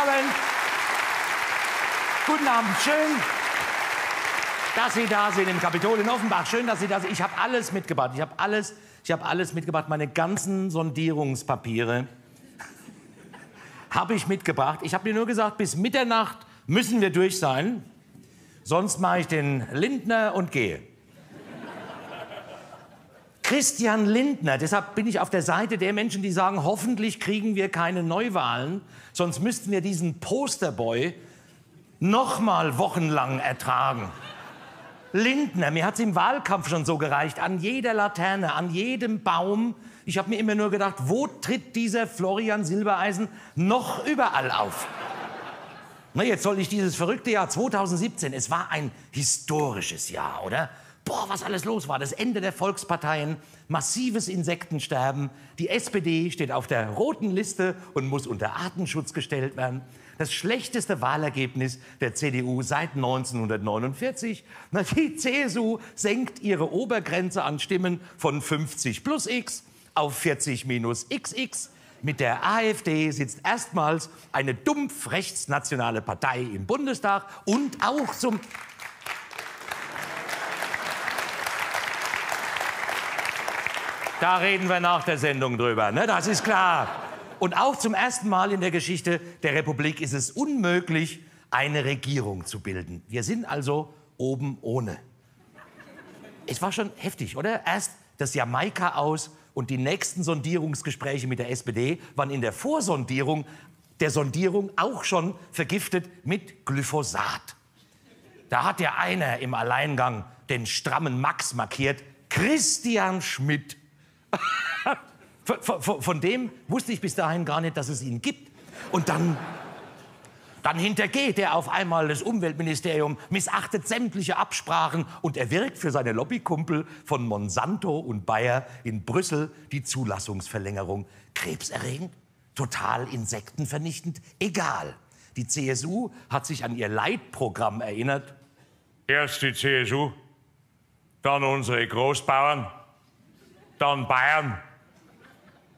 Abend. Guten Abend. Schön, dass Sie da sind im Kapitol in Offenbach. Schön, dass Sie da sind. Ich habe alles mitgebracht. Ich habe alles, habe alles mitgebracht. Meine ganzen Sondierungspapiere habe ich mitgebracht. Ich habe mir nur gesagt, bis Mitternacht müssen wir durch sein. Sonst mache ich den Lindner und gehe. Christian Lindner, deshalb bin ich auf der Seite der Menschen, die sagen, hoffentlich kriegen wir keine Neuwahlen, sonst müssten wir diesen Posterboy noch mal wochenlang ertragen. Lindner, mir hat es im Wahlkampf schon so gereicht, an jeder Laterne, an jedem Baum. Ich habe mir immer nur gedacht, wo tritt dieser Florian Silbereisen noch überall auf? Na, jetzt soll ich dieses verrückte Jahr 2017, es war ein historisches Jahr, oder? Boah, was alles los war. Das Ende der Volksparteien, massives Insektensterben. Die SPD steht auf der roten Liste und muss unter Artenschutz gestellt werden. Das schlechteste Wahlergebnis der CDU seit 1949. Na, die CSU senkt ihre Obergrenze an Stimmen von 50 plus X auf 40 minus XX. Mit der AfD sitzt erstmals eine dumpf rechtsnationale Partei im Bundestag und auch zum Da reden wir nach der Sendung drüber, ne? das ist klar. Und auch zum ersten Mal in der Geschichte der Republik ist es unmöglich, eine Regierung zu bilden. Wir sind also oben ohne. Es war schon heftig, oder? Erst das Jamaika aus und die nächsten Sondierungsgespräche mit der SPD waren in der Vorsondierung der Sondierung auch schon vergiftet mit Glyphosat. Da hat ja einer im Alleingang den strammen Max markiert, Christian Schmidt. von, von, von dem wusste ich bis dahin gar nicht, dass es ihn gibt. Und dann dann hintergeht er auf einmal das Umweltministerium, missachtet sämtliche Absprachen und erwirkt für seine Lobbykumpel von Monsanto und Bayer in Brüssel die Zulassungsverlängerung. Krebserregend, total insektenvernichtend, egal. Die CSU hat sich an ihr Leitprogramm erinnert. Erst die CSU, dann unsere Großbauern, dann Bayern,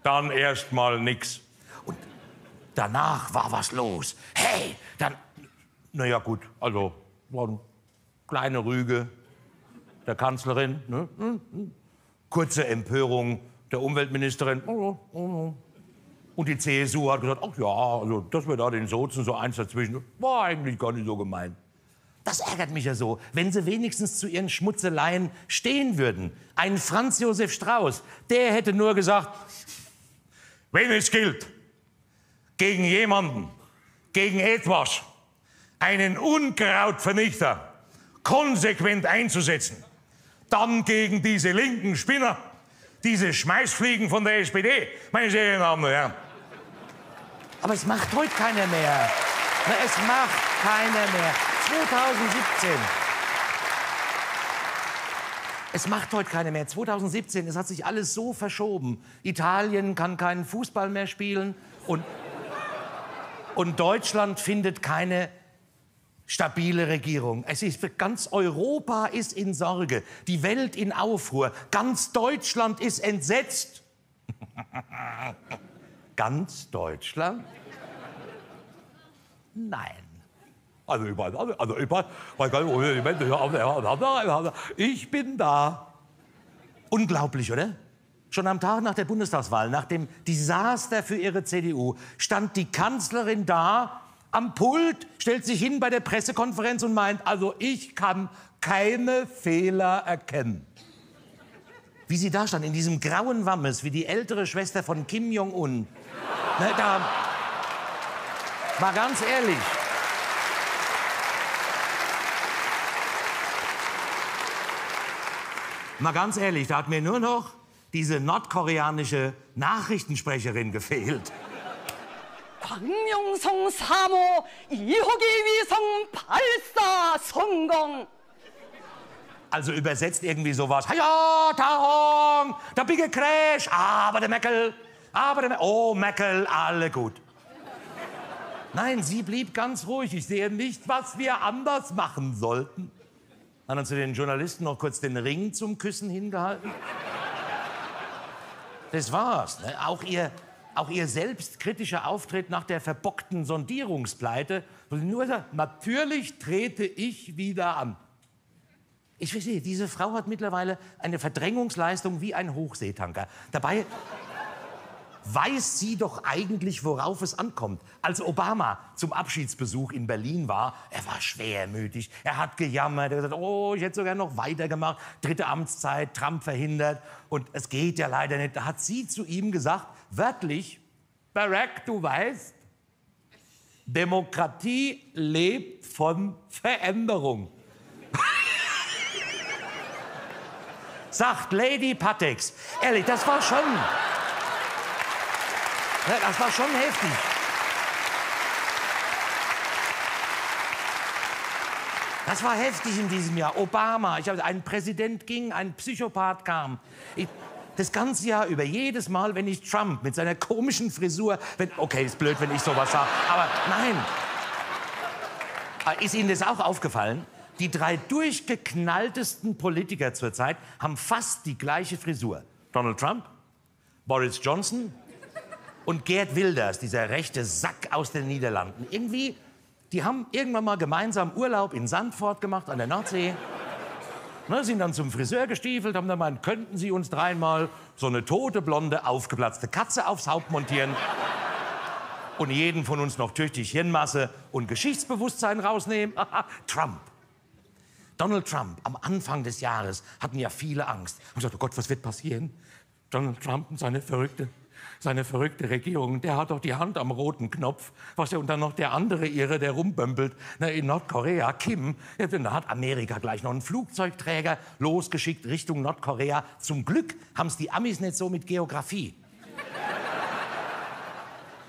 dann erst mal nix. Danach war was los. Hey, dann. Naja, gut, also, war eine kleine Rüge der Kanzlerin. Ne? Hm, hm. Kurze Empörung der Umweltministerin. Oh, oh, oh. Und die CSU hat gesagt: Ach ja, also, dass wir da den Sozen so eins dazwischen. War eigentlich gar nicht so gemeint. Das ärgert mich ja so, wenn sie wenigstens zu ihren Schmutzeleien stehen würden. Ein Franz Josef Strauß, der hätte nur gesagt, wenn es gilt, gegen jemanden, gegen etwas, einen Unkrautvernichter konsequent einzusetzen, dann gegen diese linken Spinner, diese Schmeißfliegen von der SPD, meine sehr geehrten Damen und Herren. Aber es macht heute keiner mehr. Es macht keiner mehr. 2017. Es macht heute keiner mehr. 2017, es hat sich alles so verschoben. Italien kann keinen Fußball mehr spielen und und Deutschland findet keine stabile Regierung. Es ist ganz Europa ist in Sorge, die Welt in Aufruhr, ganz Deutschland ist entsetzt. ganz Deutschland? Nein. Also ich, also ich bin da. Unglaublich, oder? Schon am Tag nach der Bundestagswahl, nach dem Desaster für ihre CDU, stand die Kanzlerin da am Pult, stellt sich hin bei der Pressekonferenz und meint, also ich kann keine Fehler erkennen. Wie sie da stand, in diesem grauen Wammes, wie die ältere Schwester von Kim Jong-un. Ne, da, mal ganz ehrlich. Mal ganz ehrlich, da hat mir nur noch diese nordkoreanische Nachrichtensprecherin gefehlt. 광명성 3호 2호기 위성 발사 성공. Also übersetzt irgendwie sowas. Ja, Tahong, der bigge Crash, aber der Meckel, aber der Me Oh, Meckel, alle gut. Nein, sie blieb ganz ruhig. Ich sehe nicht, was wir anders machen sollten. Hat dann zu den Journalisten noch kurz den Ring zum Küssen hingehalten. Das war's. Ne? Auch, ihr, auch ihr selbstkritischer Auftritt nach der verbockten Sondierungspleite, wo sie nur sagt, natürlich trete ich wieder an. Ich verstehe, diese Frau hat mittlerweile eine Verdrängungsleistung wie ein Hochseetanker. Dabei weiß sie doch eigentlich, worauf es ankommt. Als Obama zum Abschiedsbesuch in Berlin war, er war schwermütig, er hat gejammert, er hat gesagt, oh, ich hätte sogar noch weitergemacht, dritte Amtszeit, Trump verhindert und es geht ja leider nicht. Da hat sie zu ihm gesagt, wörtlich, Barack, du weißt, Demokratie lebt von Veränderung. Sagt Lady Patex. Ehrlich, das war schon. Das war schon heftig. Das war heftig in diesem Jahr. Obama, ich habe, ein Präsident ging, ein Psychopath kam. Ich, das ganze Jahr über, jedes Mal, wenn ich Trump mit seiner komischen Frisur, wenn, okay, ist blöd, wenn ich sowas sage, aber nein. Ist Ihnen das auch aufgefallen? Die drei durchgeknalltesten Politiker zurzeit haben fast die gleiche Frisur. Donald Trump, Boris Johnson und Gerd Wilders, dieser rechte Sack aus den Niederlanden. Irgendwie, die haben irgendwann mal gemeinsam Urlaub in Sandford gemacht an der Nordsee. Ne, sind dann zum Friseur gestiefelt, haben dann gemeint, könnten Sie uns dreimal so eine tote, blonde, aufgeplatzte Katze aufs Haupt montieren und jeden von uns noch tüchtig Hirnmasse und Geschichtsbewusstsein rausnehmen? Trump. Donald Trump, am Anfang des Jahres hatten ja viele Angst. Und gesagt, oh Gott, was wird passieren? Donald Trump und seine verrückte seine verrückte Regierung, der hat doch die Hand am roten Knopf. Was ja, und dann noch der andere Ihre, der rumbömpelt. Na, in Nordkorea, Kim, ja, da hat Amerika gleich noch einen Flugzeugträger losgeschickt Richtung Nordkorea. Zum Glück haben es die Amis nicht so mit Geografie.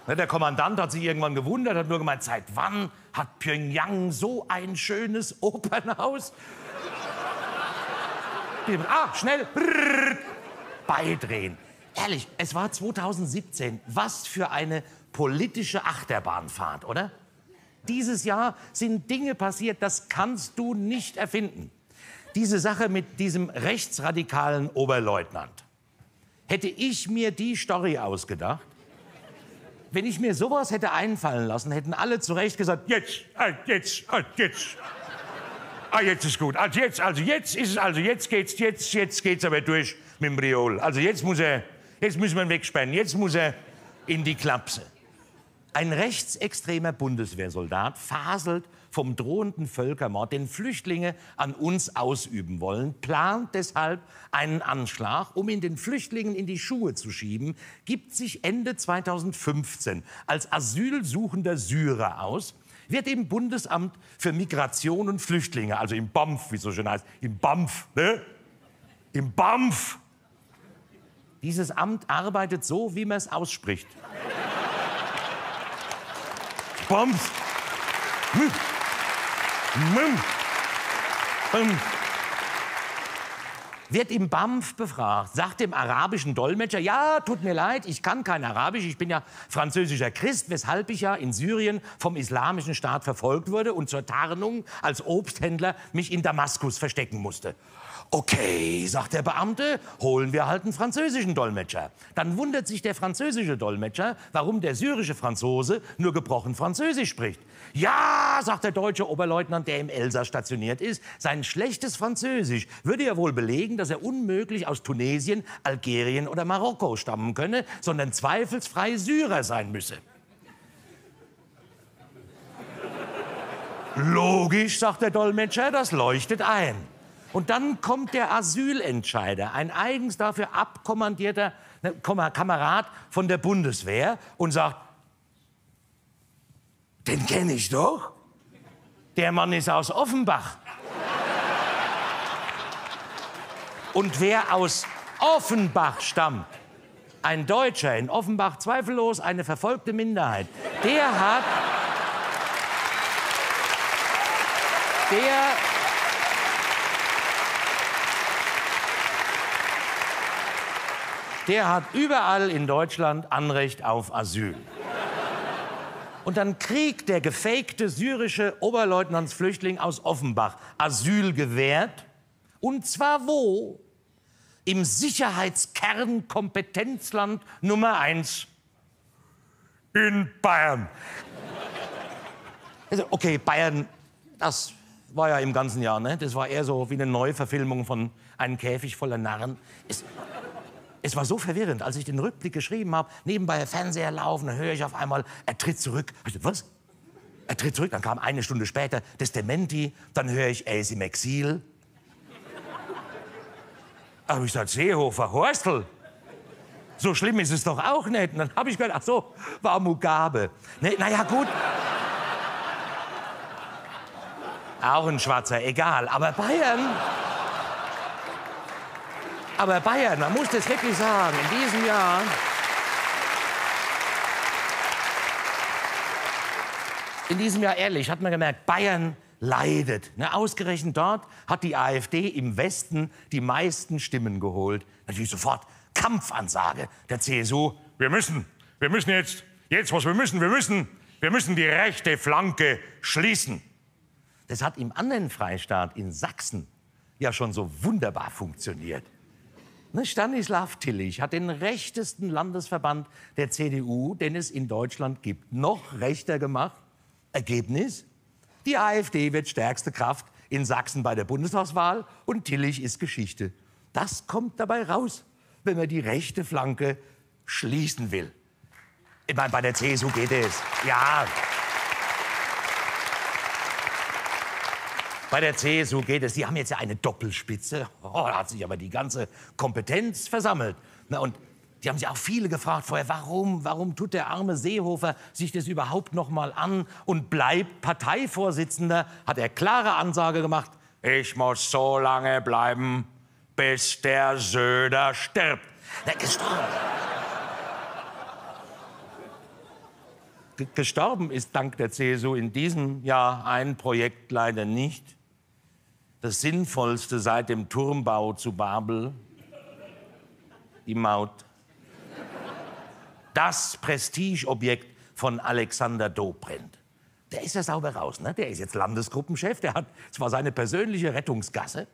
Der Kommandant hat sich irgendwann gewundert, hat nur gemeint, seit wann hat Pyongyang so ein schönes Opernhaus? ah, schnell, brrr, beidrehen. Ehrlich, es war 2017. Was für eine politische Achterbahnfahrt, oder? Dieses Jahr sind Dinge passiert, das kannst du nicht erfinden. Diese Sache mit diesem rechtsradikalen Oberleutnant. Hätte ich mir die Story ausgedacht, wenn ich mir sowas hätte einfallen lassen, hätten alle zu Recht gesagt, jetzt, ah, jetzt, ah, jetzt. Ah, jetzt ist gut. Also jetzt, also jetzt ist es, also jetzt geht's, jetzt, jetzt geht's aber durch mit dem Briol. Also jetzt muss er, Jetzt müssen wir ihn wegsperren. Jetzt muss er in die Klapse. Ein rechtsextremer Bundeswehrsoldat faselt vom drohenden Völkermord, den Flüchtlinge an uns ausüben wollen, plant deshalb einen Anschlag, um ihn den Flüchtlingen in die Schuhe zu schieben, gibt sich Ende 2015 als asylsuchender Syrer aus, wird im Bundesamt für Migration und Flüchtlinge, also im BAMF, wie es so schön heißt, im BAMF, ne? Im BAMF dieses Amt arbeitet so, wie man es ausspricht. Bums. Hm. Hm. Hm. Wird im BAMF befragt, sagt dem arabischen Dolmetscher, ja, tut mir leid, ich kann kein Arabisch, ich bin ja französischer Christ, weshalb ich ja in Syrien vom islamischen Staat verfolgt wurde und zur Tarnung als Obsthändler mich in Damaskus verstecken musste. Okay, sagt der Beamte, holen wir halt einen französischen Dolmetscher. Dann wundert sich der französische Dolmetscher, warum der syrische Franzose nur gebrochen Französisch spricht. Ja, sagt der deutsche Oberleutnant, der im Elsass stationiert ist, sein schlechtes Französisch würde ja wohl belegen, dass er unmöglich aus Tunesien, Algerien oder Marokko stammen könne, sondern zweifelsfrei Syrer sein müsse. Logisch, sagt der Dolmetscher, das leuchtet ein. Und dann kommt der Asylentscheider, ein eigens dafür abkommandierter ne, Kamerad von der Bundeswehr und sagt, den kenne ich doch. Der Mann ist aus Offenbach. Und wer aus Offenbach stammt, ein Deutscher in Offenbach zweifellos eine verfolgte Minderheit, der hat der der hat überall in Deutschland Anrecht auf Asyl. Und dann kriegt der gefakte syrische Oberleutnantsflüchtling aus Offenbach Asyl gewährt. Und zwar wo? im Sicherheitskernkompetenzland Nummer eins. In Bayern. Also, okay, Bayern, das war ja im ganzen Jahr, ne? Das war eher so wie eine Neuverfilmung von Ein Käfig voller Narren. Es, es war so verwirrend, als ich den Rückblick geschrieben habe, nebenbei Fernseher laufen, dann höre ich auf einmal, er tritt zurück. Ich dachte, was? Er tritt zurück, dann kam eine Stunde später das Dementi, dann höre ich, er ist im Exil. Da habe ich gesagt, Seehofer, Horstel, so schlimm ist es doch auch nicht. Und dann habe ich gedacht, ach so, war Mugabe. Ne, naja, gut. Auch ein Schwarzer, egal. Aber Bayern. Aber Bayern, man muss das wirklich sagen, in diesem Jahr. In diesem Jahr, ehrlich, hat man gemerkt, Bayern leidet. Ne, ausgerechnet dort hat die AfD im Westen die meisten Stimmen geholt. Natürlich sofort Kampfansage der CSU. Wir müssen, wir müssen jetzt, jetzt was wir müssen, wir müssen, wir müssen die rechte Flanke schließen. Das hat im anderen Freistaat in Sachsen ja schon so wunderbar funktioniert. Ne, Stanislav Tillich hat den rechtesten Landesverband der CDU, den es in Deutschland gibt, noch rechter gemacht. Ergebnis? Die AfD wird stärkste Kraft in Sachsen bei der Bundestagswahl und Tillich ist Geschichte. Das kommt dabei raus, wenn man die rechte Flanke schließen will. Ich meine, bei der CSU geht es. Ja, Bei der CSU geht es, die haben jetzt ja eine Doppelspitze. Oh, da hat sich aber die ganze Kompetenz versammelt. Na, und die haben sich auch viele gefragt vorher, warum, warum tut der arme Seehofer sich das überhaupt noch mal an und bleibt Parteivorsitzender? Hat er klare Ansage gemacht, ich muss so lange bleiben, bis der Söder stirbt. Na, gestorben. gestorben ist dank der CSU in diesem Jahr ein Projekt leider nicht das Sinnvollste seit dem Turmbau zu Babel, die Maut. Das Prestigeobjekt von Alexander Dobrindt. Der ist ja sauber raus, ne? Der ist jetzt Landesgruppenchef, der hat zwar seine persönliche Rettungsgasse.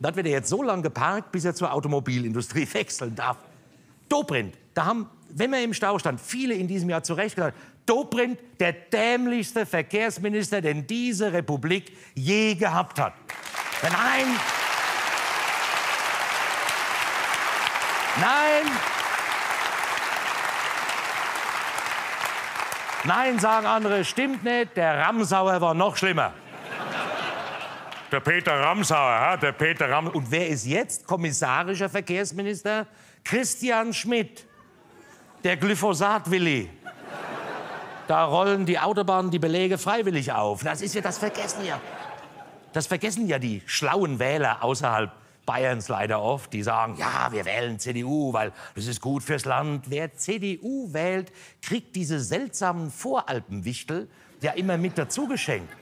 Dort wird er jetzt so lange geparkt, bis er zur Automobilindustrie wechseln darf. Dobrindt, da haben, wenn man im Stau stand, viele in diesem Jahr zurecht gesagt, Dobrindt, der dämlichste Verkehrsminister, den diese Republik je gehabt hat. Nein! Nein! Nein, sagen andere, stimmt nicht, der Ramsauer war noch schlimmer. Der Peter Ramsauer, ja, der Peter Ram Und wer ist jetzt kommissarischer Verkehrsminister? Christian Schmidt, der Glyphosat-Willi. Da rollen die Autobahnen die Belege freiwillig auf. Das ist ja, das vergessen ja. Das vergessen ja die schlauen Wähler außerhalb Bayerns leider oft, die sagen, ja, wir wählen CDU, weil das ist gut fürs Land. Wer CDU wählt, kriegt diese seltsamen Voralpenwichtel ja immer mit dazu geschenkt.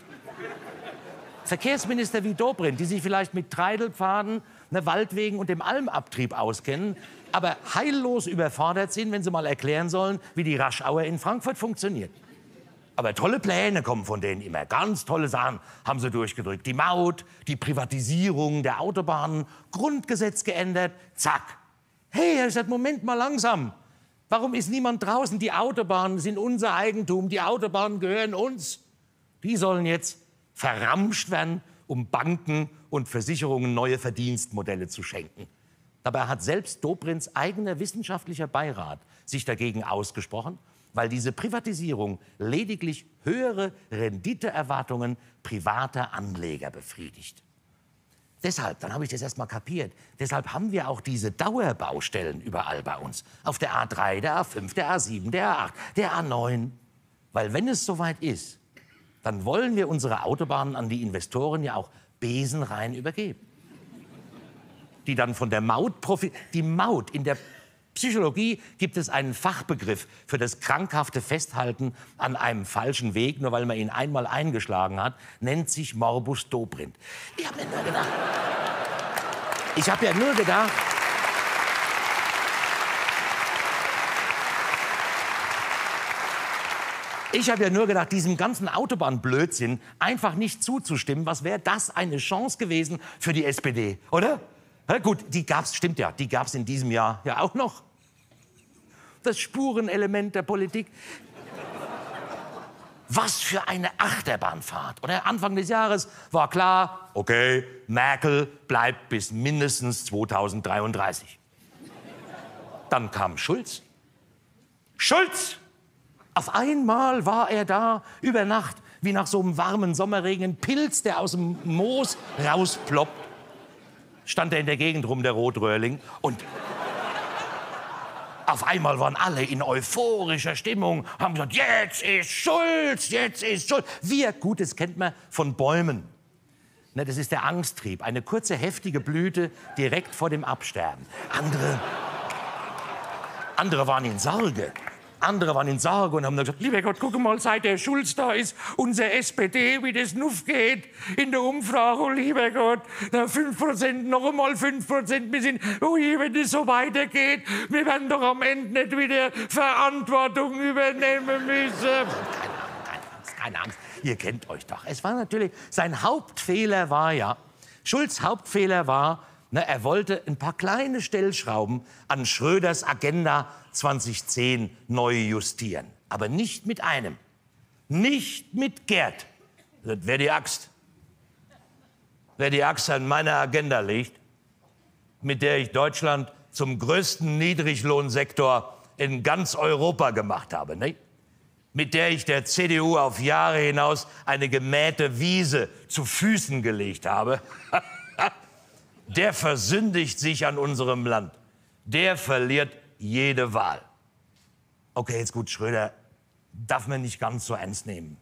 Verkehrsminister wie Dobrindt, die sich vielleicht mit Treidelpfaden, ne, Waldwegen und dem Almabtrieb auskennen, aber heillos überfordert sind, wenn sie mal erklären sollen, wie die Raschauer in Frankfurt funktioniert. Aber tolle Pläne kommen von denen immer. Ganz tolle Sachen haben sie durchgedrückt. Die Maut, die Privatisierung der Autobahnen, Grundgesetz geändert, zack. Hey, er sagt, Moment mal langsam. Warum ist niemand draußen? Die Autobahnen sind unser Eigentum. Die Autobahnen gehören uns. Die sollen jetzt verramscht werden, um Banken und Versicherungen neue Verdienstmodelle zu schenken. Dabei hat selbst Dobrins eigener wissenschaftlicher Beirat sich dagegen ausgesprochen weil diese Privatisierung lediglich höhere Renditeerwartungen privater Anleger befriedigt. Deshalb, dann habe ich das erst mal kapiert, deshalb haben wir auch diese Dauerbaustellen überall bei uns. Auf der A3, der A5, der A7, der A8, der A9. Weil wenn es soweit ist, dann wollen wir unsere Autobahnen an die Investoren ja auch besenrein übergeben. Die dann von der Maut profitieren. Die Maut in der Psychologie gibt es einen Fachbegriff für das krankhafte Festhalten an einem falschen Weg, nur weil man ihn einmal eingeschlagen hat, nennt sich Morbus Dobrindt. Ich habe mir nur gedacht, ich habe ja nur gedacht, Ich habe ja nur gedacht, diesem ganzen Autobahnblödsinn einfach nicht zuzustimmen. Was wäre das eine Chance gewesen für die SPD, oder? Ja, gut, die gab's, stimmt ja, die gab's in diesem Jahr ja auch noch. Das Spurenelement der Politik. Was für eine Achterbahnfahrt. Oder Anfang des Jahres war klar, okay, Merkel bleibt bis mindestens 2033. Dann kam Schulz. Schulz! Auf einmal war er da über Nacht, wie nach so einem warmen Sommerregen, ein Pilz, der aus dem Moos rausploppt. Stand er in der Gegend rum, der Rotröhrling, und auf einmal waren alle in euphorischer Stimmung, haben gesagt, jetzt ist Schulz, jetzt ist Schulz. Wir, gut, das kennt man von Bäumen. Ne, das ist der Angsttrieb, eine kurze, heftige Blüte direkt vor dem Absterben. Andere, andere waren in Sorge. Andere waren in Sorge und haben dann gesagt, lieber Gott, guck mal, seit der Schulz da ist, unser SPD, wie das Nuff geht in der Umfrage, oh, lieber Gott, 5%, noch einmal 5%, wir sind, ui, wenn das so weitergeht, wir werden doch am Ende nicht wieder Verantwortung übernehmen müssen. Keine Angst, keine Angst, ihr kennt euch doch. Es war natürlich, sein Hauptfehler war ja, Schulz Hauptfehler war, Ne, er wollte ein paar kleine Stellschrauben an Schröders Agenda 2010 neu justieren. Aber nicht mit einem. Nicht mit Gerd. Wer die Axt? Wer die Axt an meiner Agenda legt, mit der ich Deutschland zum größten Niedriglohnsektor in ganz Europa gemacht habe, ne? mit der ich der CDU auf Jahre hinaus eine gemähte Wiese zu Füßen gelegt habe. der versündigt sich an unserem Land. Der verliert jede Wahl. Okay, jetzt gut, Schröder darf man nicht ganz so ernst nehmen.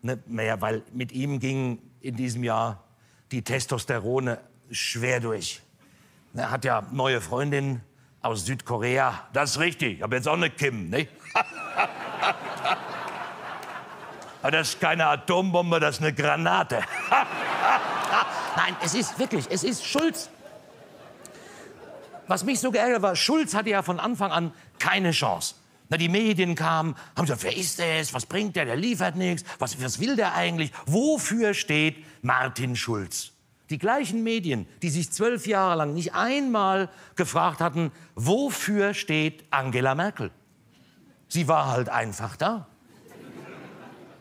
Ne, mehr, weil mit ihm ging in diesem Jahr die Testosterone schwer durch. Er hat ja neue Freundin aus Südkorea. Das ist richtig, aber jetzt auch eine Kim, ne? das ist keine Atombombe, das ist eine Granate. Nein, es ist wirklich, es ist Schulz. Was mich so geärgert war, Schulz hatte ja von Anfang an keine Chance. Na, die Medien kamen, haben gesagt, wer ist das? Was bringt der? Der liefert nichts. Was, was will der eigentlich? Wofür steht Martin Schulz? Die gleichen Medien, die sich zwölf Jahre lang nicht einmal gefragt hatten, wofür steht Angela Merkel? Sie war halt einfach da.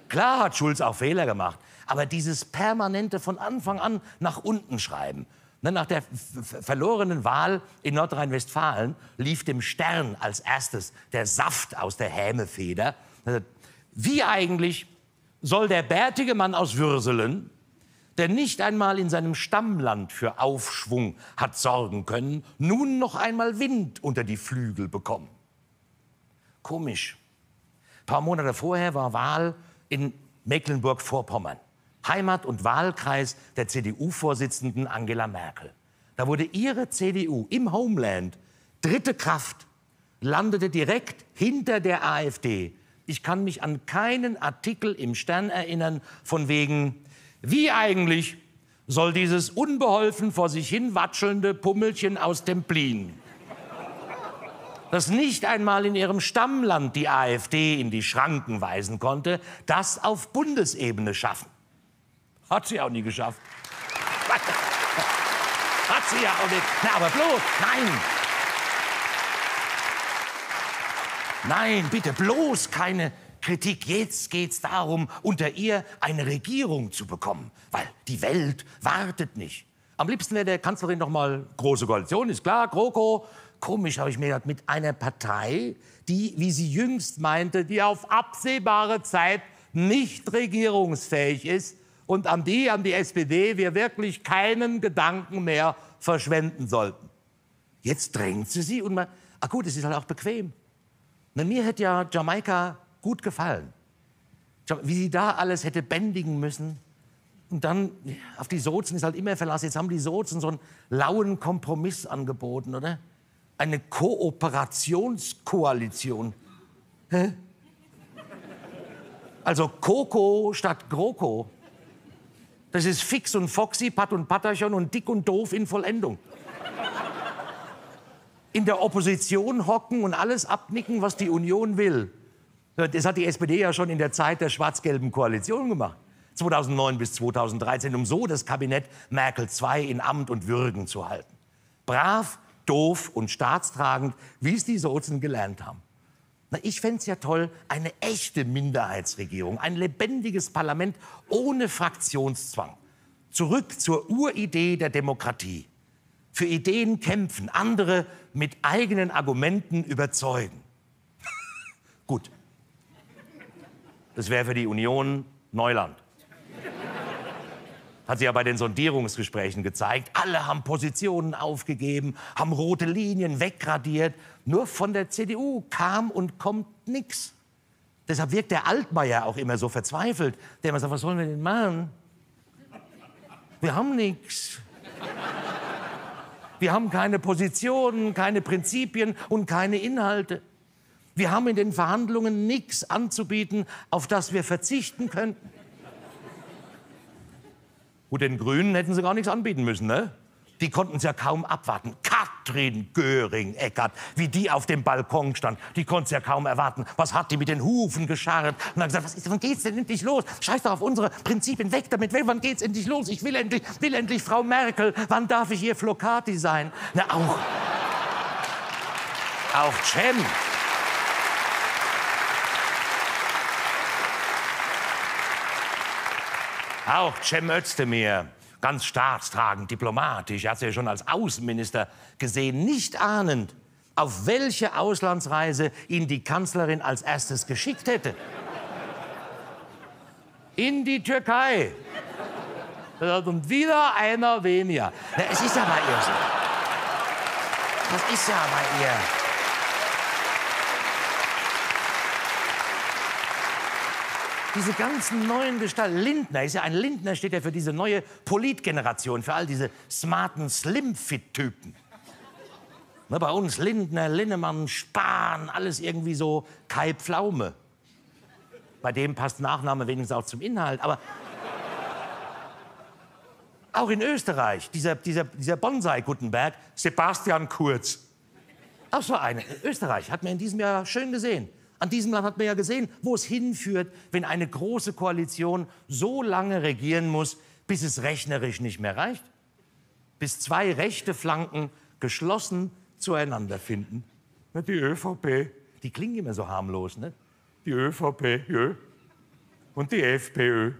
Klar hat Schulz auch Fehler gemacht, aber dieses permanente von Anfang an nach unten schreiben. Ne, nach der verlorenen Wahl in Nordrhein-Westfalen lief dem Stern als erstes der Saft aus der Hämefeder. Also, wie eigentlich soll der bärtige Mann aus Würselen, der nicht einmal in seinem Stammland für Aufschwung hat sorgen können, nun noch einmal Wind unter die Flügel bekommen? Komisch. Ein paar Monate vorher war Wahl in Mecklenburg-Vorpommern. Heimat- und Wahlkreis der CDU-Vorsitzenden Angela Merkel. Da wurde ihre CDU im Homeland dritte Kraft, landete direkt hinter der AfD. Ich kann mich an keinen Artikel im Stern erinnern von wegen, wie eigentlich soll dieses unbeholfen vor sich hin watschelnde Pummelchen aus Templin, das nicht einmal in ihrem Stammland die AfD in die Schranken weisen konnte, das auf Bundesebene schaffen. Hat sie auch nie geschafft. Hat sie ja auch nicht. Na, aber bloß, nein. Nein, bitte bloß keine Kritik. Jetzt geht es darum, unter ihr eine Regierung zu bekommen, weil die Welt wartet nicht. Am liebsten wäre der Kanzlerin noch mal große Koalition, ist klar, GroKo. Komisch habe ich mir gedacht, mit einer Partei, die, wie sie jüngst meinte, die auf absehbare Zeit nicht regierungsfähig ist, und an die, an die SPD, wir wirklich keinen Gedanken mehr verschwenden sollten. Jetzt drängt sie sie und man, ach gut, es ist halt auch bequem. Na, mir hätte ja Jamaika gut gefallen. Wie sie da alles hätte bändigen müssen. Und dann auf die Sozen ist halt immer Verlass. Jetzt haben die Sozen so einen lauen Kompromiss angeboten, oder? Eine Kooperationskoalition. Hä? Also Coco statt GroKo. Das ist fix und foxy, Pat und Patterchen und dick und doof in Vollendung. In der Opposition hocken und alles abnicken, was die Union will. Das hat die SPD ja schon in der Zeit der schwarz-gelben Koalition gemacht. 2009 bis 2013, um so das Kabinett Merkel II in Amt und Würgen zu halten. Brav, doof und staatstragend, wie es die Sozen gelernt haben. Na, ich fände es ja toll, eine echte Minderheitsregierung, ein lebendiges Parlament ohne Fraktionszwang. Zurück zur Uridee der Demokratie. Für Ideen kämpfen, andere mit eigenen Argumenten überzeugen. Gut. Das wäre für die Union Neuland. Hat sich ja bei den Sondierungsgesprächen gezeigt. Alle haben Positionen aufgegeben, haben rote Linien weggradiert. Nur von der CDU kam und kommt nichts. Deshalb wirkt der Altmaier auch immer so verzweifelt. Der immer sagt, was sollen wir denn machen? Wir haben nichts. Wir haben keine Positionen, keine Prinzipien und keine Inhalte. Wir haben in den Verhandlungen nichts anzubieten, auf das wir verzichten könnten. Gut, den Grünen hätten sie gar nichts anbieten müssen, ne? Die konnten es ja kaum abwarten. Katrin Göring-Eckert, wie die auf dem Balkon stand, die konnte es ja kaum erwarten. Was hat die mit den Hufen gescharrt? Und hat gesagt, was ist, wann geht's denn endlich los? Scheiß doch auf unsere Prinzipien, weg damit, wann geht's endlich los? Ich will endlich, will endlich Frau Merkel, wann darf ich ihr Flocati sein? Na, auch, auch Cem. Auch Cem Özdemir, ganz staatstragend, diplomatisch, er hat sie ja schon als Außenminister gesehen, nicht ahnend, auf welche Auslandsreise ihn die Kanzlerin als erstes geschickt hätte. In die Türkei. Und wieder einer weniger. Es ist ja bei ihr so. Das ist ja bei ihr. Diese ganzen neuen Gestalten. Lindner ist ja ein Lindner, steht ja für diese neue Politgeneration, für all diese smarten Slim-Fit-Typen. Ne, bei uns Lindner, Linnemann, Spahn, alles irgendwie so Kai Pflaume. Bei dem passt Nachname wenigstens auch zum Inhalt. Aber auch in Österreich, dieser, dieser, dieser Bonsai-Gutenberg, Sebastian Kurz. Auch so eine. Österreich hat man in diesem Jahr schön gesehen. An diesem Land hat man ja gesehen, wo es hinführt, wenn eine große Koalition so lange regieren muss, bis es rechnerisch nicht mehr reicht. Bis zwei rechte Flanken geschlossen zueinander finden. Die ÖVP, die klingen immer so harmlos, ne? Die ÖVP, jö. Und die FPÖ.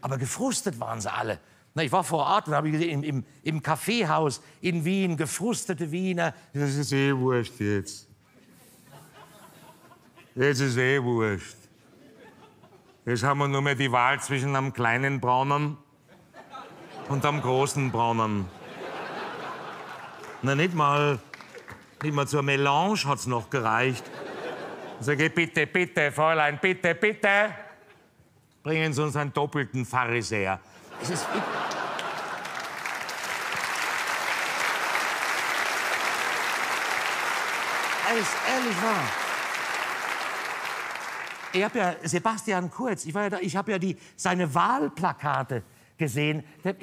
Aber gefrustet waren sie alle. ich war vor Ort und habe gesehen, im, im, im Kaffeehaus in Wien, gefrustete Wiener. Das ist eh wurscht jetzt. Jetzt ist eh wurscht. Jetzt haben wir nur mehr die Wahl zwischen einem kleinen Braunen und einem großen Braunen. Na, nicht mal, nicht mal zur Melange hat's noch gereicht. Sag ich, bitte, bitte, Fräulein, bitte, bitte, bringen Sie uns einen doppelten Pharisäer. Es ist. Es ist ehrlich wahr. Ich habe ja Sebastian Kurz, ich, ja ich habe ja die, seine Wahlplakate gesehen. Der,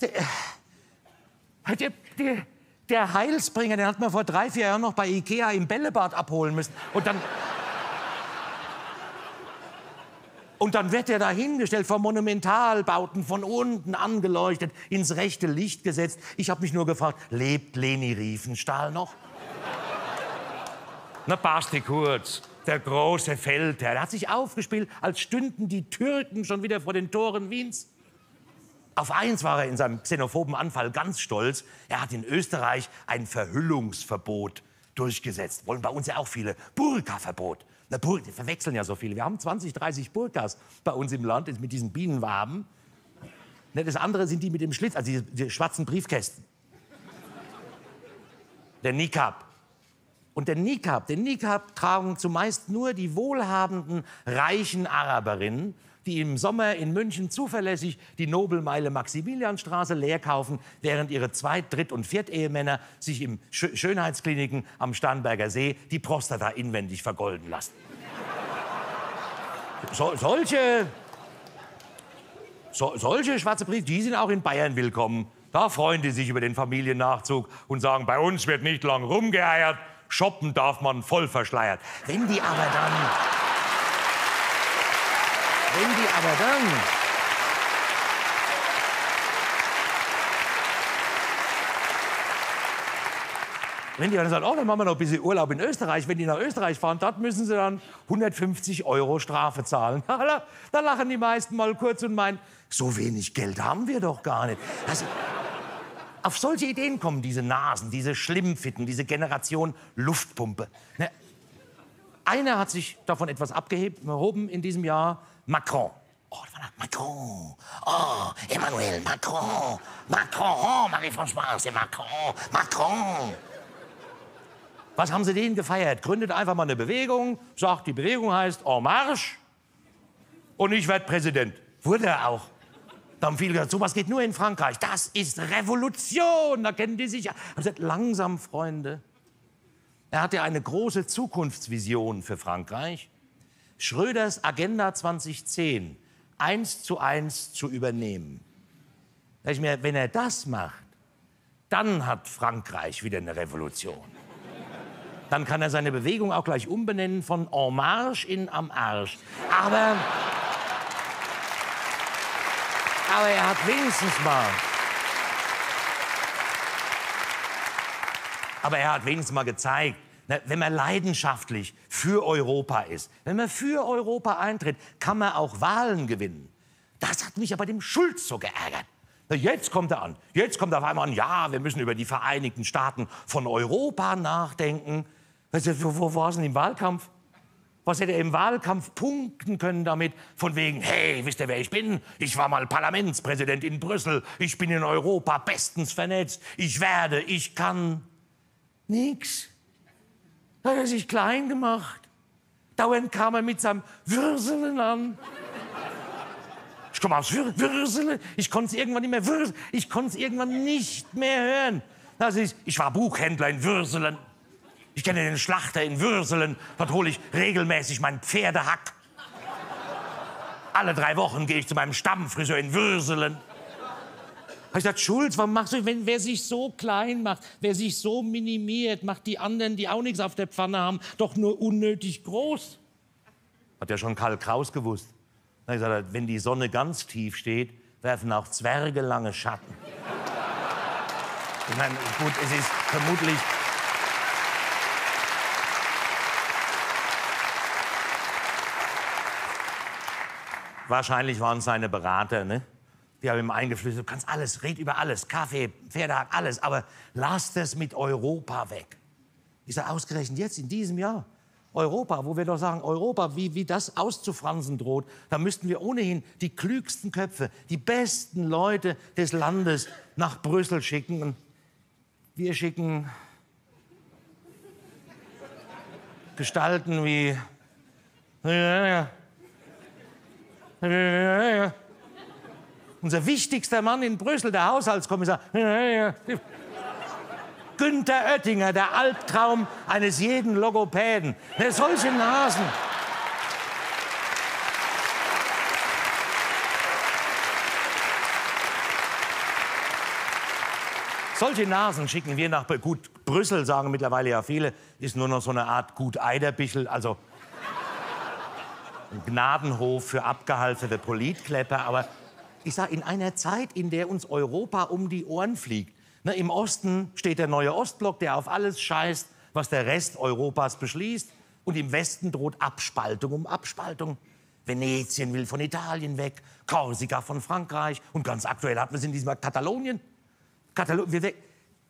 der, der, der, Heilsbringer, den hat man vor drei, vier Jahren noch bei Ikea im Bällebad abholen müssen. Und dann... Und dann wird er dahingestellt vor Monumentalbauten von unten angeleuchtet, ins rechte Licht gesetzt. Ich habe mich nur gefragt, lebt Leni Riefenstahl noch? Na, Basti Kurz der große Feldherr. Er hat sich aufgespielt, als stünden die Türken schon wieder vor den Toren Wiens. Auf eins war er in seinem xenophoben Anfall ganz stolz. Er hat in Österreich ein Verhüllungsverbot durchgesetzt. Wollen bei uns ja auch viele. Burka-Verbot. Na, Bur die verwechseln ja so viele. Wir haben 20, 30 Burkas bei uns im Land mit diesen Bienenwaben. Ne, das andere sind die mit dem Schlitz, also die, die schwarzen Briefkästen. Der Nikab. Und der Nikab, den Nikab tragen zumeist nur die wohlhabenden, reichen Araberinnen, die im Sommer in München zuverlässig die Nobelmeile Maximilianstraße leer kaufen, während ihre Zweit-, Dritt- und Viertehemänner sich im Sch Schönheitskliniken am Starnberger See die Prostata inwendig vergolden lassen. So, solche, so, solche schwarze Briefe, die sind auch in Bayern willkommen. Da freuen die sich über den Familiennachzug und sagen, bei uns wird nicht lang rumgeeiert, shoppen darf man voll verschleiert. Wenn die aber dann, wenn die aber dann wenn die dann sagen, oh, dann machen wir noch ein bisschen Urlaub in Österreich, wenn die nach Österreich fahren, dort müssen sie dann 150 Euro Strafe zahlen. da lachen die meisten mal kurz und meinen, so wenig Geld haben wir doch gar nicht. Also, auf solche Ideen kommen diese Nasen, diese Schlimmfitten, diese Generation Luftpumpe. Ne? Einer hat sich davon etwas abgehoben in diesem Jahr, Macron. Oh, Macron. Oh, Emmanuel Macron. Macron, Marie-Françoise, Macron. Macron. Was haben sie denen gefeiert? Gründet einfach mal eine Bewegung, sagt, die Bewegung heißt En Marche und ich werde Präsident. Wurde er auch. Da haben viele gesagt, sowas geht nur in Frankreich. Das ist Revolution. Da kennen die sich. Aber gesagt, langsam, Freunde. Er hatte eine große Zukunftsvision für Frankreich. Schröders Agenda 2010 eins zu eins zu übernehmen. Da ich mir, wenn er das macht, dann hat Frankreich wieder eine Revolution. Dann kann er seine Bewegung auch gleich umbenennen von En Marche in Am Arsch. Aber, aber er hat wenigstens mal. Aber er hat wenigstens mal gezeigt, wenn man leidenschaftlich für Europa ist, wenn man für Europa eintritt, kann man auch Wahlen gewinnen. Das hat mich aber dem Schulz so geärgert. Jetzt kommt er an. Jetzt kommt er auf einmal an, ja, wir müssen über die Vereinigten Staaten von Europa nachdenken. Wo war es denn im Wahlkampf? Was hätte er im Wahlkampf punkten können damit? Von wegen, hey, wisst ihr, wer ich bin? Ich war mal Parlamentspräsident in Brüssel. Ich bin in Europa bestens vernetzt. Ich werde, ich kann. Nix. Da hat er sich klein gemacht. Dauernd kam er mit seinem Würselen an. Ich komme aus Wür Würselen. Ich konnte es irgendwann nicht mehr Würselen. Ich konnte es irgendwann nicht mehr hören. Also ich, ich war Buchhändler in Würselen. Ich kenne den Schlachter in Würselen. Dort hole ich regelmäßig meinen Pferdehack. Alle drei Wochen gehe ich zu meinem Stammfriseur in Würselen. Habe ich gesagt, Schulz, warum machst du, wenn wer sich so klein macht, wer sich so minimiert, macht die anderen, die auch nichts auf der Pfanne haben, doch nur unnötig groß. Hat ja schon Karl Kraus gewusst. Da ich gesagt, wenn die Sonne ganz tief steht, werfen auch Zwerge lange Schatten. Ich meine, gut, es ist vermutlich Wahrscheinlich waren es seine Berater, ne? Die haben ihm eingeflüstert, du kannst alles, red über alles, Kaffee, Pferdehack, alles, aber lass das mit Europa weg. Ich sage, ausgerechnet jetzt, in diesem Jahr, Europa, wo wir doch sagen, Europa, wie, wie das auszufransen droht, da müssten wir ohnehin die klügsten Köpfe, die besten Leute des Landes nach Brüssel schicken. Und wir schicken Gestalten wie unser wichtigster Mann in Brüssel, der Haushaltskommissar. Günther Oettinger, der Albtraum eines jeden Logopäden. Solche Nasen. Solche Nasen schicken wir nach gut Brüssel, sagen mittlerweile ja viele, ist nur noch so eine Art Gut Eiderbichel, also Gnadenhof für abgehalfene Politklepper. Aber ich sage, in einer Zeit, in der uns Europa um die Ohren fliegt, ne, im Osten steht der neue Ostblock, der auf alles scheißt, was der Rest Europas beschließt. Und im Westen droht Abspaltung um Abspaltung. Venetien will von Italien weg, Korsika von Frankreich und ganz aktuell hatten wir es in diesem Jahr Katalonien. Katalon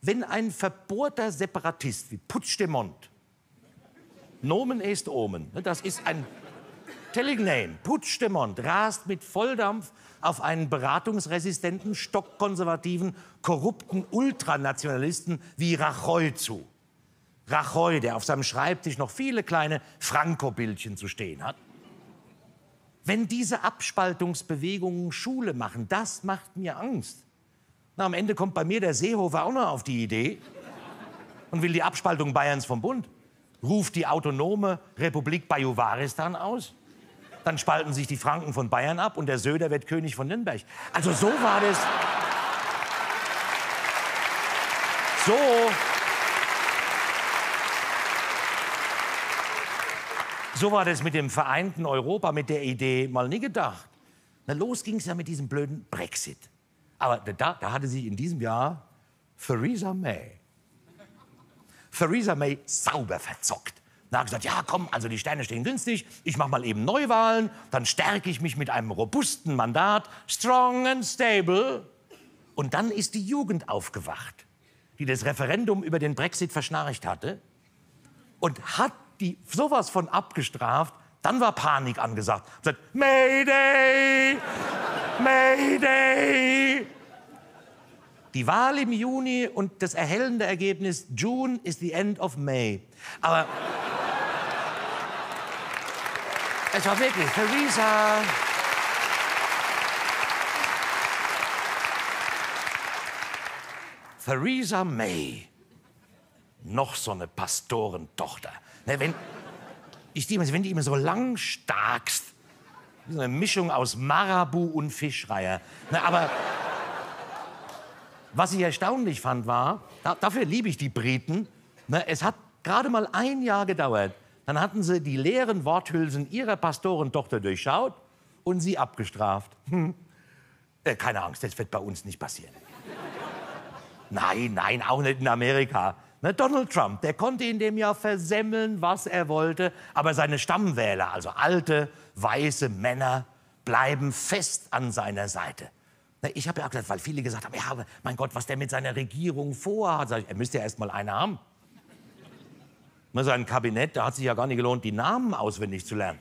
wenn ein verbohrter Separatist wie Puigdemont, Nomen est Omen, ne, das ist ein Telling Name, Puigdemont rast mit Volldampf auf einen beratungsresistenten, stockkonservativen, korrupten Ultranationalisten wie Rajoy zu. Rajoy, der auf seinem Schreibtisch noch viele kleine Franco-Bildchen zu stehen hat. Wenn diese Abspaltungsbewegungen Schule machen, das macht mir Angst. Na, am Ende kommt bei mir der Seehofer auch noch auf die Idee und will die Abspaltung Bayerns vom Bund. Ruft die autonome Republik Bajuwaristan aus dann spalten sich die Franken von Bayern ab und der Söder wird König von Nürnberg. Also so war das. So. So war das mit dem vereinten Europa, mit der Idee mal nie gedacht. Na, los ging es ja mit diesem blöden Brexit. Aber da, da hatte sich in diesem Jahr Theresa May Theresa May sauber verzockt. Da hat gesagt, ja komm, also die Sterne stehen günstig, ich mache mal eben Neuwahlen, dann stärke ich mich mit einem robusten Mandat, strong and stable. Und dann ist die Jugend aufgewacht, die das Referendum über den Brexit verschnarcht hatte und hat die sowas von abgestraft, dann war Panik angesagt. Sagt, Mayday! Mayday! Die Wahl im Juni und das erhellende Ergebnis, June is the end of May. Aber es war wirklich, Theresa. Theresa May. Noch so eine Pastorentochter. Ne, wenn, ich die, wenn die immer so lang starkst, so eine Mischung aus Marabu und Fischreier. Ne, aber was ich erstaunlich fand, war, da, dafür liebe ich die Briten, ne, es hat gerade mal ein Jahr gedauert. Dann hatten sie die leeren Worthülsen ihrer Pastorentochter durchschaut und sie abgestraft. Hm. Äh, keine Angst, das wird bei uns nicht passieren. nein, nein, auch nicht in Amerika. Ne, Donald Trump, der konnte in dem Jahr versemmeln, was er wollte, aber seine Stammwähler, also alte, weiße Männer, bleiben fest an seiner Seite. Ich habe ja auch gesagt, weil viele gesagt haben, ja, mein Gott, was der mit seiner Regierung vorhat. Sag ich, er müsste ja erst mal eine haben. Sein Kabinett, da hat sich ja gar nicht gelohnt, die Namen auswendig zu lernen.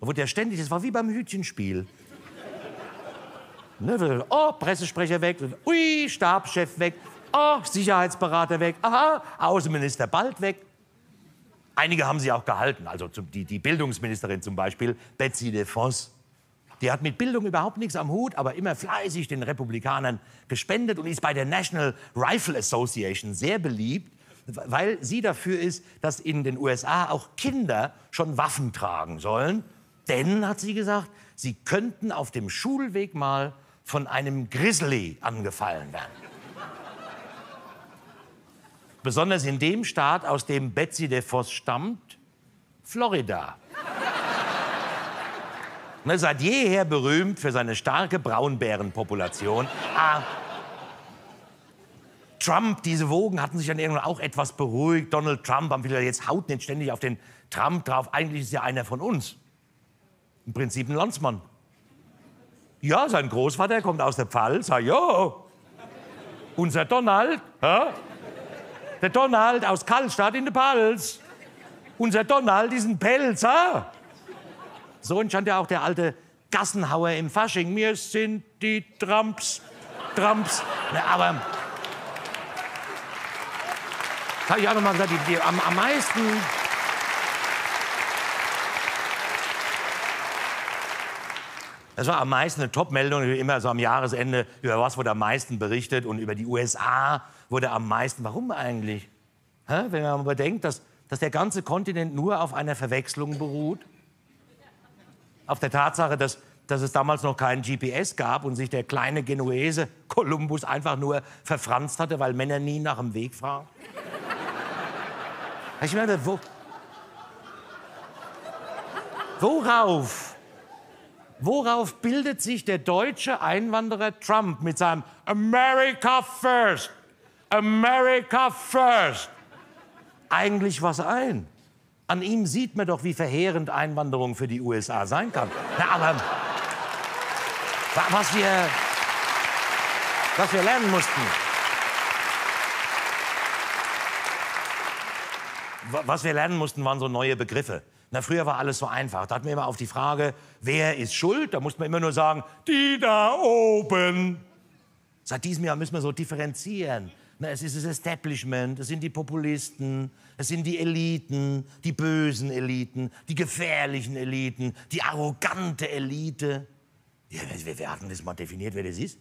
Da wurde ja ständig, das war wie beim Hütchenspiel. Ne, oh, Pressesprecher weg, ui, Stabschef weg, oh, Sicherheitsberater weg, aha, Außenminister bald weg. Einige haben sie auch gehalten, also die, die Bildungsministerin zum Beispiel, Betsy DeVos. Die hat mit Bildung überhaupt nichts am Hut, aber immer fleißig den Republikanern gespendet und ist bei der National Rifle Association sehr beliebt, weil sie dafür ist, dass in den USA auch Kinder schon Waffen tragen sollen. Denn, hat sie gesagt, sie könnten auf dem Schulweg mal von einem Grizzly angefallen werden. Besonders in dem Staat, aus dem Betsy DeVos stammt, Florida. Ne, seit jeher berühmt für seine starke Braunbärenpopulation. Ah, Trump, diese Wogen hatten sich dann irgendwann auch etwas beruhigt. Donald Trump, haben wieder jetzt haut nicht ständig auf den Trump drauf. Eigentlich ist ja einer von uns. Im Prinzip ein Landsmann. Ja, sein Großvater kommt aus der Pfalz. Ja, unser Donald. Ja? Der Donald aus Kallstadt in der Pfalz. Unser Donald ist ein Pelz. Ja? So entstand ja auch der alte Gassenhauer im Fasching. Wir sind die Trumps. Trumps. Na, aber. Habe ich auch noch mal gesagt, die, die, am, am meisten. Das war am meisten eine Top-Meldung, immer so am Jahresende, über was wurde am meisten berichtet und über die USA wurde am meisten. Warum eigentlich? Hä? Wenn man bedenkt, dass, dass der ganze Kontinent nur auf einer Verwechslung beruht auf der Tatsache, dass, dass es damals noch keinen GPS gab und sich der kleine Genuese Kolumbus einfach nur verfranst hatte, weil Männer nie nach dem Weg fragen? Ich meine, wo, worauf, worauf bildet sich der deutsche Einwanderer Trump mit seinem America First, America First eigentlich was ein? An ihm sieht man doch, wie verheerend Einwanderung für die USA sein kann. Na, aber was wir, was wir lernen mussten, was wir lernen mussten, waren so neue Begriffe. Na, früher war alles so einfach. Da hatten wir immer auf die Frage, wer ist schuld? Da musste man immer nur sagen, die da oben. Seit diesem Jahr müssen wir so differenzieren. Na, es ist das Establishment, es sind die Populisten, es sind die Eliten, die bösen Eliten, die gefährlichen Eliten, die arrogante Elite. Ja, wir, wir hatten das mal definiert, wer das ist.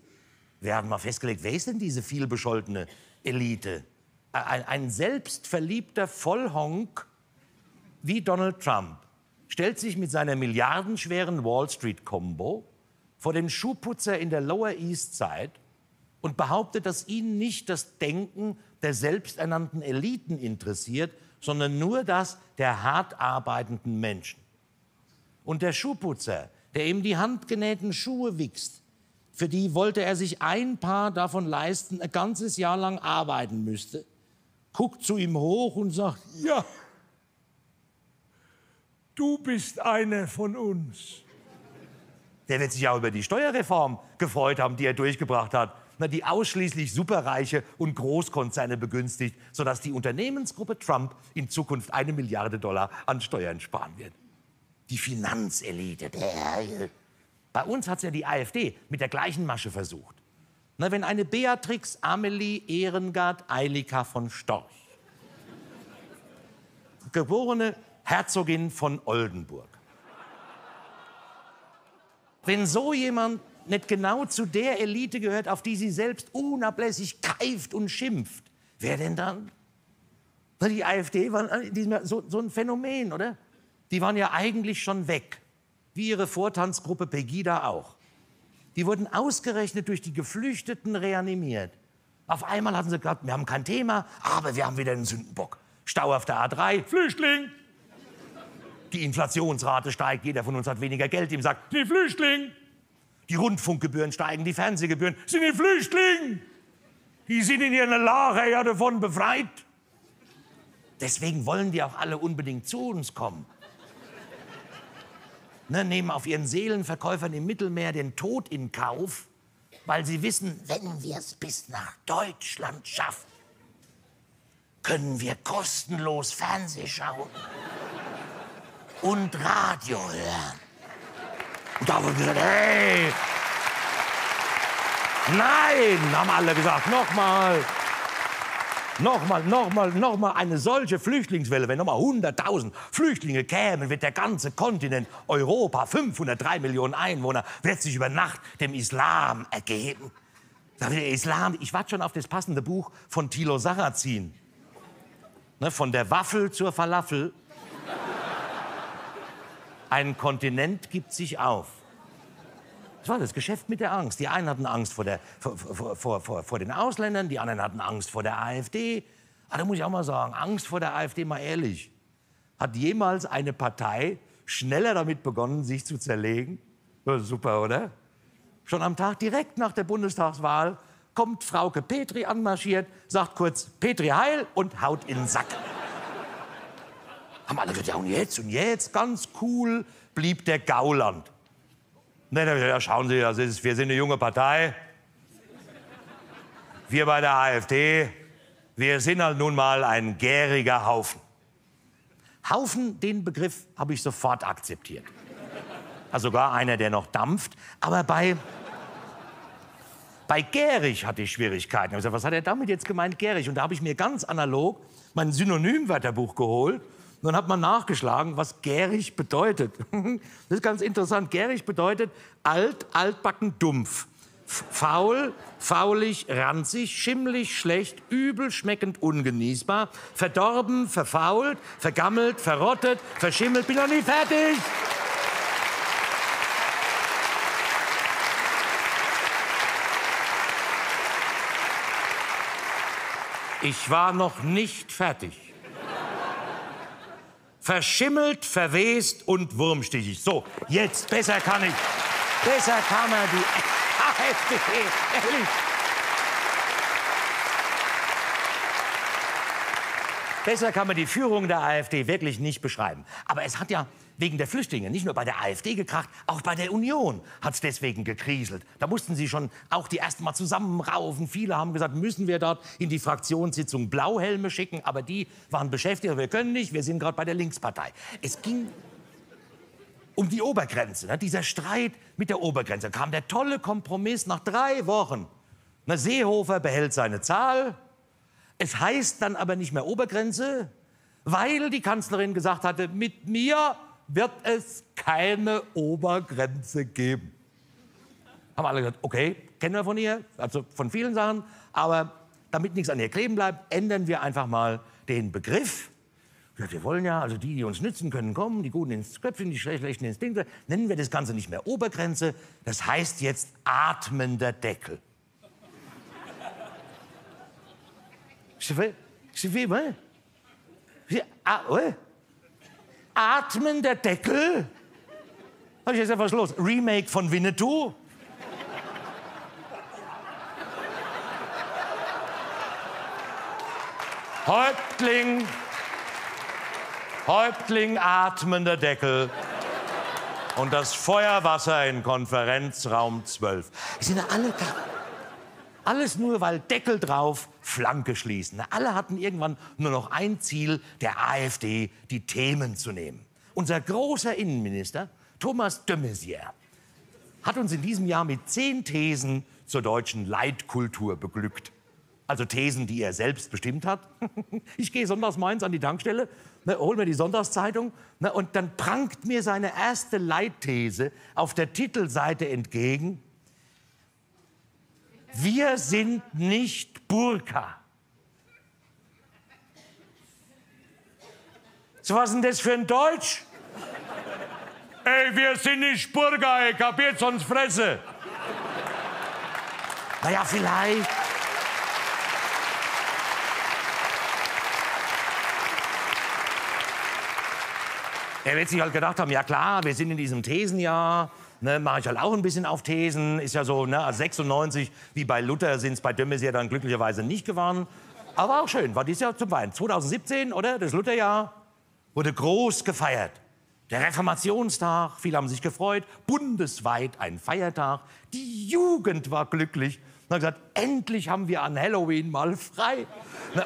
Wir haben mal festgelegt, wer ist denn diese vielbescholtene Elite? Ein, ein selbstverliebter Vollhonk wie Donald Trump stellt sich mit seiner milliardenschweren Wall Street Combo vor den Schuhputzer in der Lower East Side und behauptet, dass ihn nicht das Denken der selbsternannten Eliten interessiert, sondern nur das der hart arbeitenden Menschen. Und der Schuhputzer, der ihm die handgenähten Schuhe wichst, für die wollte er sich ein Paar davon leisten, ein ganzes Jahr lang arbeiten müsste. Guckt zu ihm hoch und sagt, ja, du bist einer von uns. Der wird sich auch über die Steuerreform gefreut haben, die er durchgebracht hat, die ausschließlich Superreiche und Großkonzerne begünstigt, sodass die Unternehmensgruppe Trump in Zukunft eine Milliarde Dollar an Steuern sparen wird. Die Finanzelite. Der. Bei uns hat es ja die AfD mit der gleichen Masche versucht. Na, wenn eine Beatrix Amelie Ehrengard Eilika von Storch, geborene Herzogin von Oldenburg, wenn so jemand nicht genau zu der Elite gehört, auf die sie selbst unablässig keift und schimpft, wer denn dann? Die AfD war so, so ein Phänomen, oder? Die waren ja eigentlich schon weg, wie ihre Vortanzgruppe Pegida auch. Die wurden ausgerechnet durch die Geflüchteten reanimiert. Auf einmal hatten sie gesagt, wir haben kein Thema, aber wir haben wieder einen Sündenbock. Stau auf der A3, Flüchtling. Die Inflationsrate steigt, jeder von uns hat weniger Geld im Sack. Die Flüchtling. Die Rundfunkgebühren steigen, die Fernsehgebühren sind die Flüchtlinge. Die sind in ihren Lager ja davon befreit. Deswegen wollen die auch alle unbedingt zu uns kommen. Ne, nehmen auf ihren Seelenverkäufern im Mittelmeer den Tod in Kauf, weil sie wissen, wenn wir es bis nach Deutschland schaffen, können wir kostenlos Fernseh schauen und Radio hören. Und da wir gesagt, hey, nein, haben alle gesagt, nochmal. Nochmal, nochmal, nochmal eine solche Flüchtlingswelle, wenn nochmal 100.000 Flüchtlinge kämen, wird der ganze Kontinent Europa, 503 Millionen Einwohner, wird sich über Nacht dem Islam ergeben. Der Islam, ich warte schon auf das passende Buch von Thilo Sarrazin. Ne, von der Waffel zur Falafel. Ein Kontinent gibt sich auf. Das war das Geschäft mit der Angst. Die einen hatten Angst vor, der, vor, vor, vor, vor den Ausländern, die anderen hatten Angst vor der AfD. Aber da muss ich auch mal sagen, Angst vor der AfD, mal ehrlich. Hat jemals eine Partei schneller damit begonnen, sich zu zerlegen? super, oder? Schon am Tag direkt nach der Bundestagswahl kommt Frauke Petri anmarschiert, sagt kurz Petri heil und haut in den Sack. Haben alle gesagt, ja und jetzt und jetzt, ganz cool, blieb der Gauland. Ne, ja, schauen Sie, das ist, wir sind eine junge Partei. Wir bei der AfD, wir sind halt nun mal ein gäriger Haufen. Haufen, den Begriff habe ich sofort akzeptiert. Also sogar einer, der noch dampft. Aber bei, bei gärig hatte ich Schwierigkeiten. Ich gesagt, was hat er damit jetzt gemeint, gärig? Und da habe ich mir ganz analog mein Synonymwörterbuch geholt dann hat man nachgeschlagen, was gärig bedeutet. Das ist ganz interessant. Gärig bedeutet alt, altbacken, dumpf. Faul, faulig, ranzig, schimmlig, schlecht, übel, schmeckend, ungenießbar, verdorben, verfault, vergammelt, verrottet, verschimmelt. Bin noch nie fertig! Ich war noch nicht fertig verschimmelt, verwest und wurmstichig. So, jetzt, besser kann ich. Besser kann man die AfD, ehrlich. Besser kann man die Führung der AfD wirklich nicht beschreiben. Aber es hat ja wegen der Flüchtlinge nicht nur bei der AfD gekracht, auch bei der Union hat es deswegen gekriselt. Da mussten sie schon auch die ersten Mal zusammenraufen. Viele haben gesagt, müssen wir dort in die Fraktionssitzung Blauhelme schicken, aber die waren beschäftigt. Wir können nicht, wir sind gerade bei der Linkspartei. Es ging um die Obergrenze. Ne? Dieser Streit mit der Obergrenze kam der tolle Kompromiss nach drei Wochen. Na, Seehofer behält seine Zahl. Es heißt dann aber nicht mehr Obergrenze, weil die Kanzlerin gesagt hatte, mit mir wird es keine Obergrenze geben. Haben alle gesagt, okay, kennen wir von ihr, also von vielen Sachen, aber damit nichts an ihr kleben bleibt, ändern wir einfach mal den Begriff. Wir wollen ja, also die, die uns nützen können, kommen, die Guten ins Köpfchen, die Schlechten ins Ding. Nennen wir das Ganze nicht mehr Obergrenze, das heißt jetzt atmender Deckel. Wie, was? Ah, Atmen der Deckel? Hab ich was ist los? Remake von Winnetou? Häuptling, Häuptling atmender Deckel und das Feuerwasser in Konferenzraum 12. Die sind alle da. Alles nur, weil Deckel drauf, Flanke schließen. Alle hatten irgendwann nur noch ein Ziel, der AfD die Themen zu nehmen. Unser großer Innenminister, Thomas de Maizière, hat uns in diesem Jahr mit zehn Thesen zur deutschen Leitkultur beglückt. Also Thesen, die er selbst bestimmt hat. Ich gehe sonntags morgens an die Tankstelle, ne, hol mir die Sonntagszeitung ne, und dann prangt mir seine erste Leitthese auf der Titelseite entgegen. Wir sind nicht Burka. So was ist denn das für ein Deutsch? Ey, wir sind nicht Burger, ey, kapiert, sonst Fresse. Naja, vielleicht. Er wird sich halt gedacht haben, ja klar, wir sind in diesem Thesenjahr, ne, mache ich halt auch ein bisschen auf Thesen. Ist ja so, ne, als 96, wie bei Luther, sind es bei Dömmes ja dann glücklicherweise nicht geworden. Aber auch schön, war dieses Jahr zum Wein. 2017, oder? Das Lutherjahr wurde groß gefeiert. Der Reformationstag, viele haben sich gefreut, bundesweit ein Feiertag. Die Jugend war glücklich und hat gesagt, endlich haben wir an Halloween mal frei.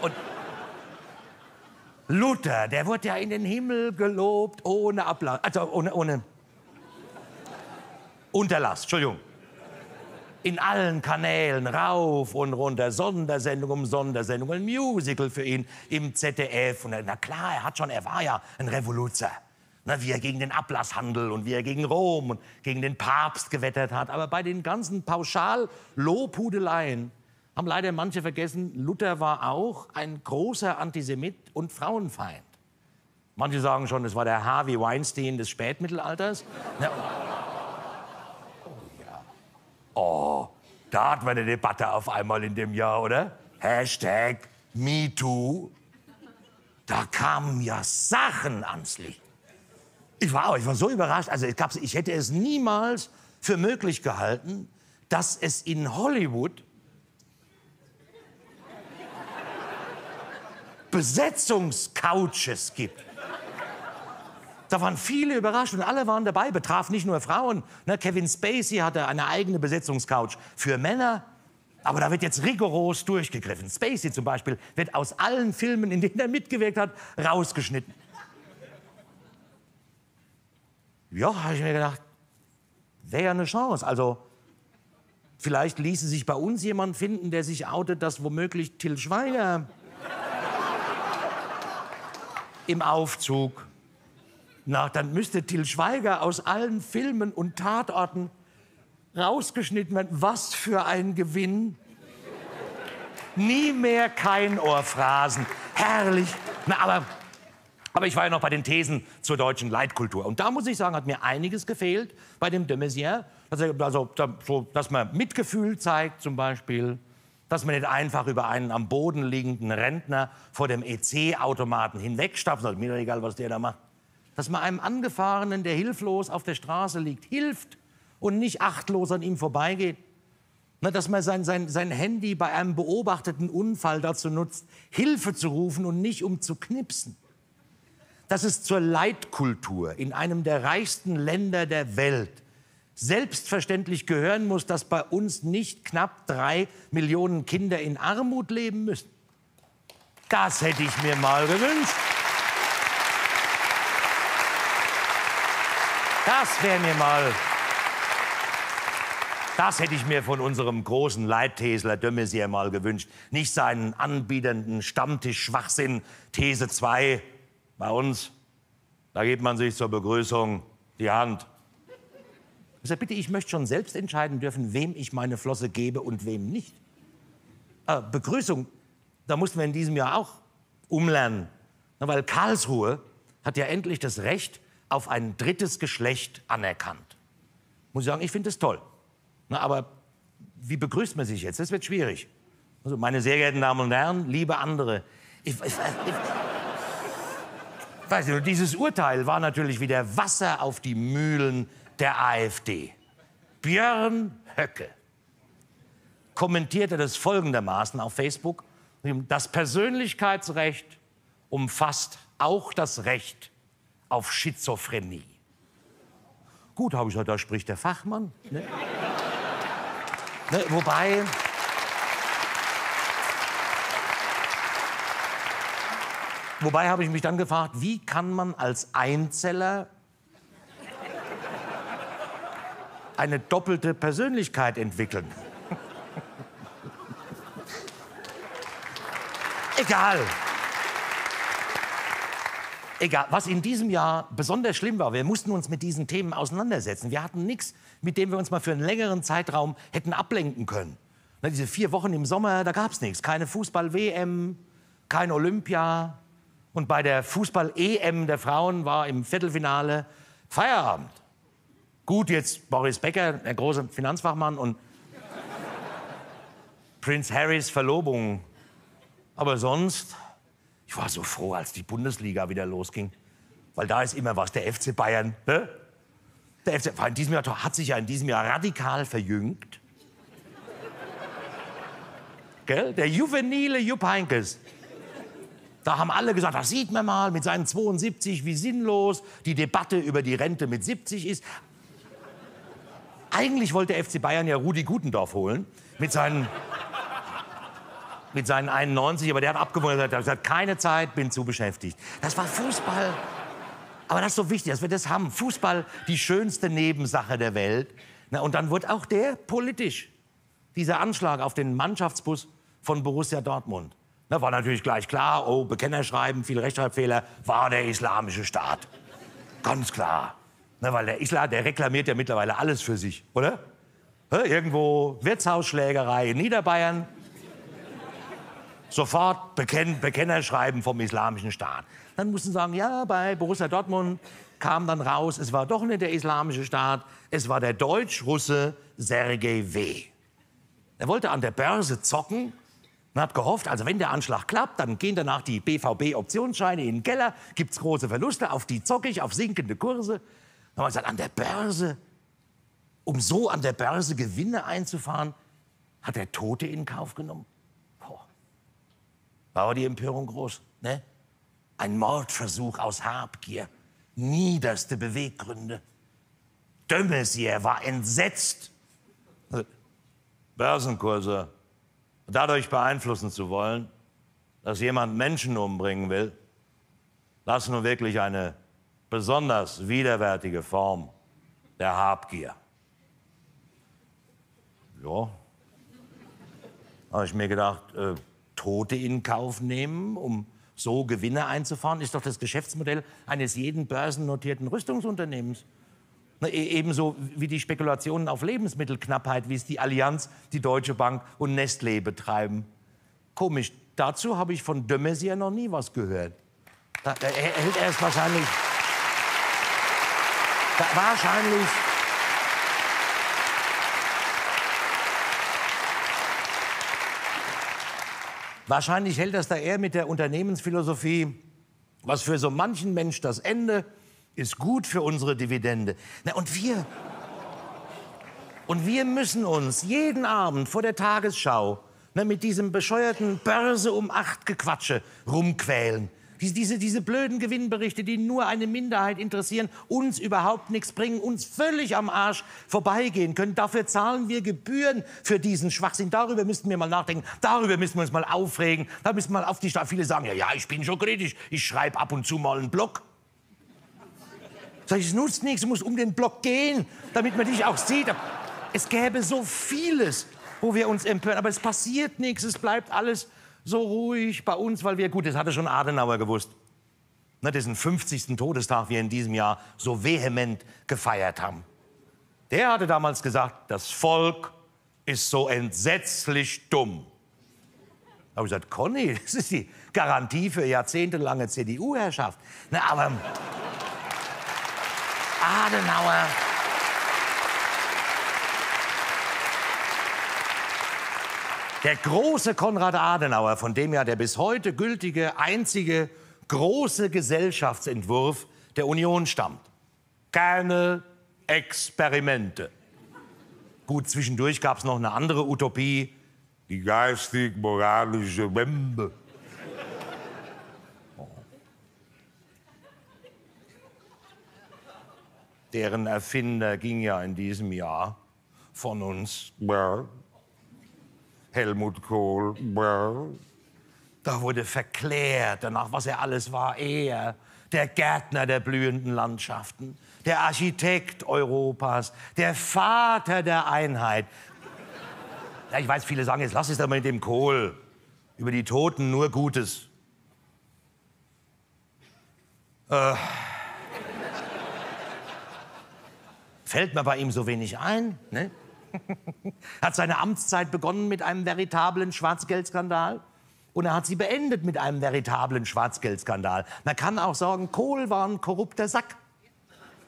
Und Luther, der wurde ja in den Himmel gelobt ohne Applaus, also ohne, ohne Unterlass, Entschuldigung. In allen Kanälen, rauf und runter, Sondersendung um Sondersendung, ein Musical für ihn im ZDF. Und na klar, er hat schon, er war ja ein Revoluzer. Na, wie er gegen den Ablasshandel und wie er gegen Rom und gegen den Papst gewettert hat. Aber bei den ganzen Pauschal-Lobhudeleien haben leider manche vergessen, Luther war auch ein großer Antisemit und Frauenfeind. Manche sagen schon, es war der Harvey Weinstein des Spätmittelalters. Oh, oh, da hatten wir eine Debatte auf einmal in dem Jahr, oder? Hashtag MeToo. Da kamen ja Sachen ans Licht. Ich war, ich war so überrascht. Also ich, ich hätte es niemals für möglich gehalten, dass es in Hollywood Besetzungscouches gibt. Da waren viele überrascht und alle waren dabei, betraf nicht nur Frauen. Ne, Kevin Spacey hatte eine eigene Besetzungscouch für Männer. Aber da wird jetzt rigoros durchgegriffen. Spacey zum Beispiel wird aus allen Filmen, in denen er mitgewirkt hat, rausgeschnitten. Ja, habe ich mir gedacht, wäre ja eine Chance. Also vielleicht ließe sich bei uns jemand finden, der sich outet, dass womöglich Till Schweiger im Aufzug. Na, dann müsste Till Schweiger aus allen Filmen und Tatorten rausgeschnitten werden. Was für ein Gewinn. Nie mehr kein Ohrphrasen. Herrlich. Na, aber aber ich war ja noch bei den Thesen zur deutschen Leitkultur. Und da muss ich sagen, hat mir einiges gefehlt bei dem de Maizière. Also, dass man Mitgefühl zeigt zum Beispiel, dass man nicht einfach über einen am Boden liegenden Rentner vor dem EC-Automaten hinwegstapft, mir egal, was der da macht. Dass man einem Angefahrenen, der hilflos auf der Straße liegt, hilft und nicht achtlos an ihm vorbeigeht. Dass man sein, sein, sein Handy bei einem beobachteten Unfall dazu nutzt, Hilfe zu rufen und nicht um zu knipsen dass es zur Leitkultur in einem der reichsten Länder der Welt selbstverständlich gehören muss, dass bei uns nicht knapp drei Millionen Kinder in Armut leben müssen. Das hätte ich mir mal gewünscht. Das wäre mir mal. Das hätte ich mir von unserem großen Leithesler de Maizière mal gewünscht. Nicht seinen anbietenden Stammtisch-Schwachsinn, These 2, bei uns, da gibt man sich zur Begrüßung die Hand. Ich sage, bitte, ich möchte schon selbst entscheiden dürfen, wem ich meine Flosse gebe und wem nicht. Äh, Begrüßung, da mussten wir in diesem Jahr auch umlernen. Na, weil Karlsruhe hat ja endlich das Recht auf ein drittes Geschlecht anerkannt. Muss ich sagen, ich finde das toll. Na, aber wie begrüßt man sich jetzt? Das wird schwierig. Also, meine sehr geehrten Damen und Herren, liebe andere, ich, ich, ich, Weißt du, dieses Urteil war natürlich wieder Wasser auf die Mühlen der AfD. Björn Höcke kommentierte das folgendermaßen auf Facebook. Das Persönlichkeitsrecht umfasst auch das Recht auf Schizophrenie. Gut, habe ich gesagt, da spricht der Fachmann. Ne? ne, wobei. Wobei habe ich mich dann gefragt, wie kann man als Einzeller eine doppelte Persönlichkeit entwickeln? Egal. Egal, was in diesem Jahr besonders schlimm war, wir mussten uns mit diesen Themen auseinandersetzen. Wir hatten nichts, mit dem wir uns mal für einen längeren Zeitraum hätten ablenken können. Na, diese vier Wochen im Sommer, da gab es nichts. Keine Fußball-WM, kein Olympia. Und bei der Fußball-EM der Frauen war im Viertelfinale Feierabend. Gut, jetzt Boris Becker, der große Finanzfachmann, und Prince Harrys Verlobung. Aber sonst ich war so froh, als die Bundesliga wieder losging. Weil da ist immer was, der FC Bayern. Ne? Der FC, in diesem Jahr hat sich ja in diesem Jahr radikal verjüngt. Gell? Der juvenile Jupp Heynckes. Da haben alle gesagt, das sieht man mal mit seinen 72, wie sinnlos die Debatte über die Rente mit 70 ist. Eigentlich wollte der FC Bayern ja Rudi Gutendorf holen mit seinen mit seinen 91, aber der hat abgewonnen, er hat gesagt, keine Zeit, bin zu beschäftigt. Das war Fußball. Aber das ist so wichtig, dass wir das haben. Fußball, die schönste Nebensache der Welt. Na, und dann wird auch der politisch. Dieser Anschlag auf den Mannschaftsbus von Borussia Dortmund. Da war natürlich gleich klar, oh, Bekennerschreiben, viele Rechtschreibfehler, war der islamische Staat. Ganz klar. Na, weil der Islam, der reklamiert ja mittlerweile alles für sich, oder? Irgendwo Wirtshausschlägerei in Niederbayern, sofort Bekenn Bekennerschreiben vom Islamischen Staat. Dann mussten sie sagen, ja, bei Borussia Dortmund kam dann raus, es war doch nicht der Islamische Staat, es war der Deutsch-Russe Sergei W. Er wollte an der Börse zocken und hat gehofft, also wenn der Anschlag klappt, dann gehen danach die BVB-Optionsscheine in den Keller, gibt es große Verluste, auf die zocke ich, auf sinkende Kurse. Dann hat er gesagt, an der Börse, um so an der Börse Gewinne einzufahren, hat er Tote in Kauf genommen war die Empörung groß. Ne? Ein Mordversuch aus Habgier, niederste Beweggründe. Dömesier war entsetzt. Börsenkurse dadurch beeinflussen zu wollen, dass jemand Menschen umbringen will, das ist nun wirklich eine besonders widerwärtige Form der Habgier. Ja, habe ich mir gedacht, äh, Tote in Kauf nehmen, um so Gewinne einzufahren, ist doch das Geschäftsmodell eines jeden börsennotierten Rüstungsunternehmens. E, ebenso wie die Spekulationen auf Lebensmittelknappheit, wie es die Allianz, die Deutsche Bank und Nestlé betreiben. Komisch, dazu habe ich von de Maizière noch nie was gehört. Da, da hält er es wahrscheinlich. Da, wahrscheinlich Wahrscheinlich hält das da eher mit der Unternehmensphilosophie, was für so manchen Mensch das Ende ist gut für unsere Dividende. Na, und wir, und wir müssen uns jeden Abend vor der Tagesschau na, mit diesem bescheuerten Börse um acht Gequatsche rumquälen. Diese, diese, blöden Gewinnberichte, die nur eine Minderheit interessieren, uns überhaupt nichts bringen, uns völlig am Arsch vorbeigehen können. Dafür zahlen wir Gebühren für diesen Schwachsinn. Darüber müssten wir mal nachdenken. Darüber müssen wir uns mal aufregen. Da müssen wir mal auf die Stadt. Viele sagen, ja, ja, ich bin schon kritisch. Ich schreibe ab und zu mal einen Blog. Sag ich, es nutzt nichts. Du musst um den Blog gehen, damit man dich auch sieht. Es gäbe so vieles, wo wir uns empören. Aber es passiert nichts. Es bleibt alles so ruhig bei uns, weil wir, gut, das hatte schon Adenauer gewusst, ne, diesen 50. Todestag wir in diesem Jahr so vehement gefeiert haben. Der hatte damals gesagt, das Volk ist so entsetzlich dumm. Da habe ich gesagt, Conny, das ist die Garantie für jahrzehntelange CDU-Herrschaft. Ne, aber Adenauer Der große Konrad Adenauer, von dem ja der bis heute gültige einzige große Gesellschaftsentwurf der Union stammt. Keine Experimente. Gut, zwischendurch gab es noch eine andere Utopie, die geistig-moralische Wende. Deren Erfinder ging ja in diesem Jahr von uns. Helmut Kohl. Da wurde verklärt danach, was er alles war. Er, der Gärtner der blühenden Landschaften, der Architekt Europas, der Vater der Einheit. Ja, ich weiß, viele sagen, jetzt lass es doch mal mit dem Kohl. Über die Toten nur Gutes. Äh, fällt mir bei ihm so wenig ein. Ne? Hat seine Amtszeit begonnen mit einem veritablen Schwarzgeldskandal und er hat sie beendet mit einem veritablen Schwarzgeldskandal. Man kann auch sagen, Kohl war ein korrupter Sack.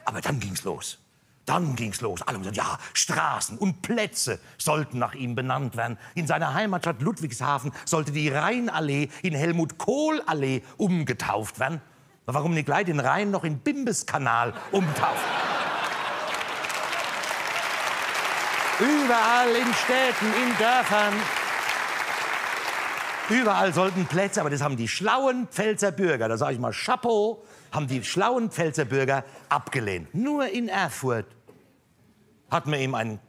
Aber dann ging's los. Dann ging's los. Alle haben gesagt, ja, Straßen und Plätze sollten nach ihm benannt werden. In seiner Heimatstadt Ludwigshafen sollte die Rheinallee in Helmut Kohl-Allee umgetauft werden. Warum nicht gleich den Rhein noch in Bimbeskanal umtaufen? Überall in Städten, in Dörfern. Überall sollten Plätze, aber das haben die schlauen Pfälzer Bürger, da sage ich mal Chapeau, haben die schlauen Pfälzer Bürger abgelehnt. Nur in Erfurt hat man ihm ein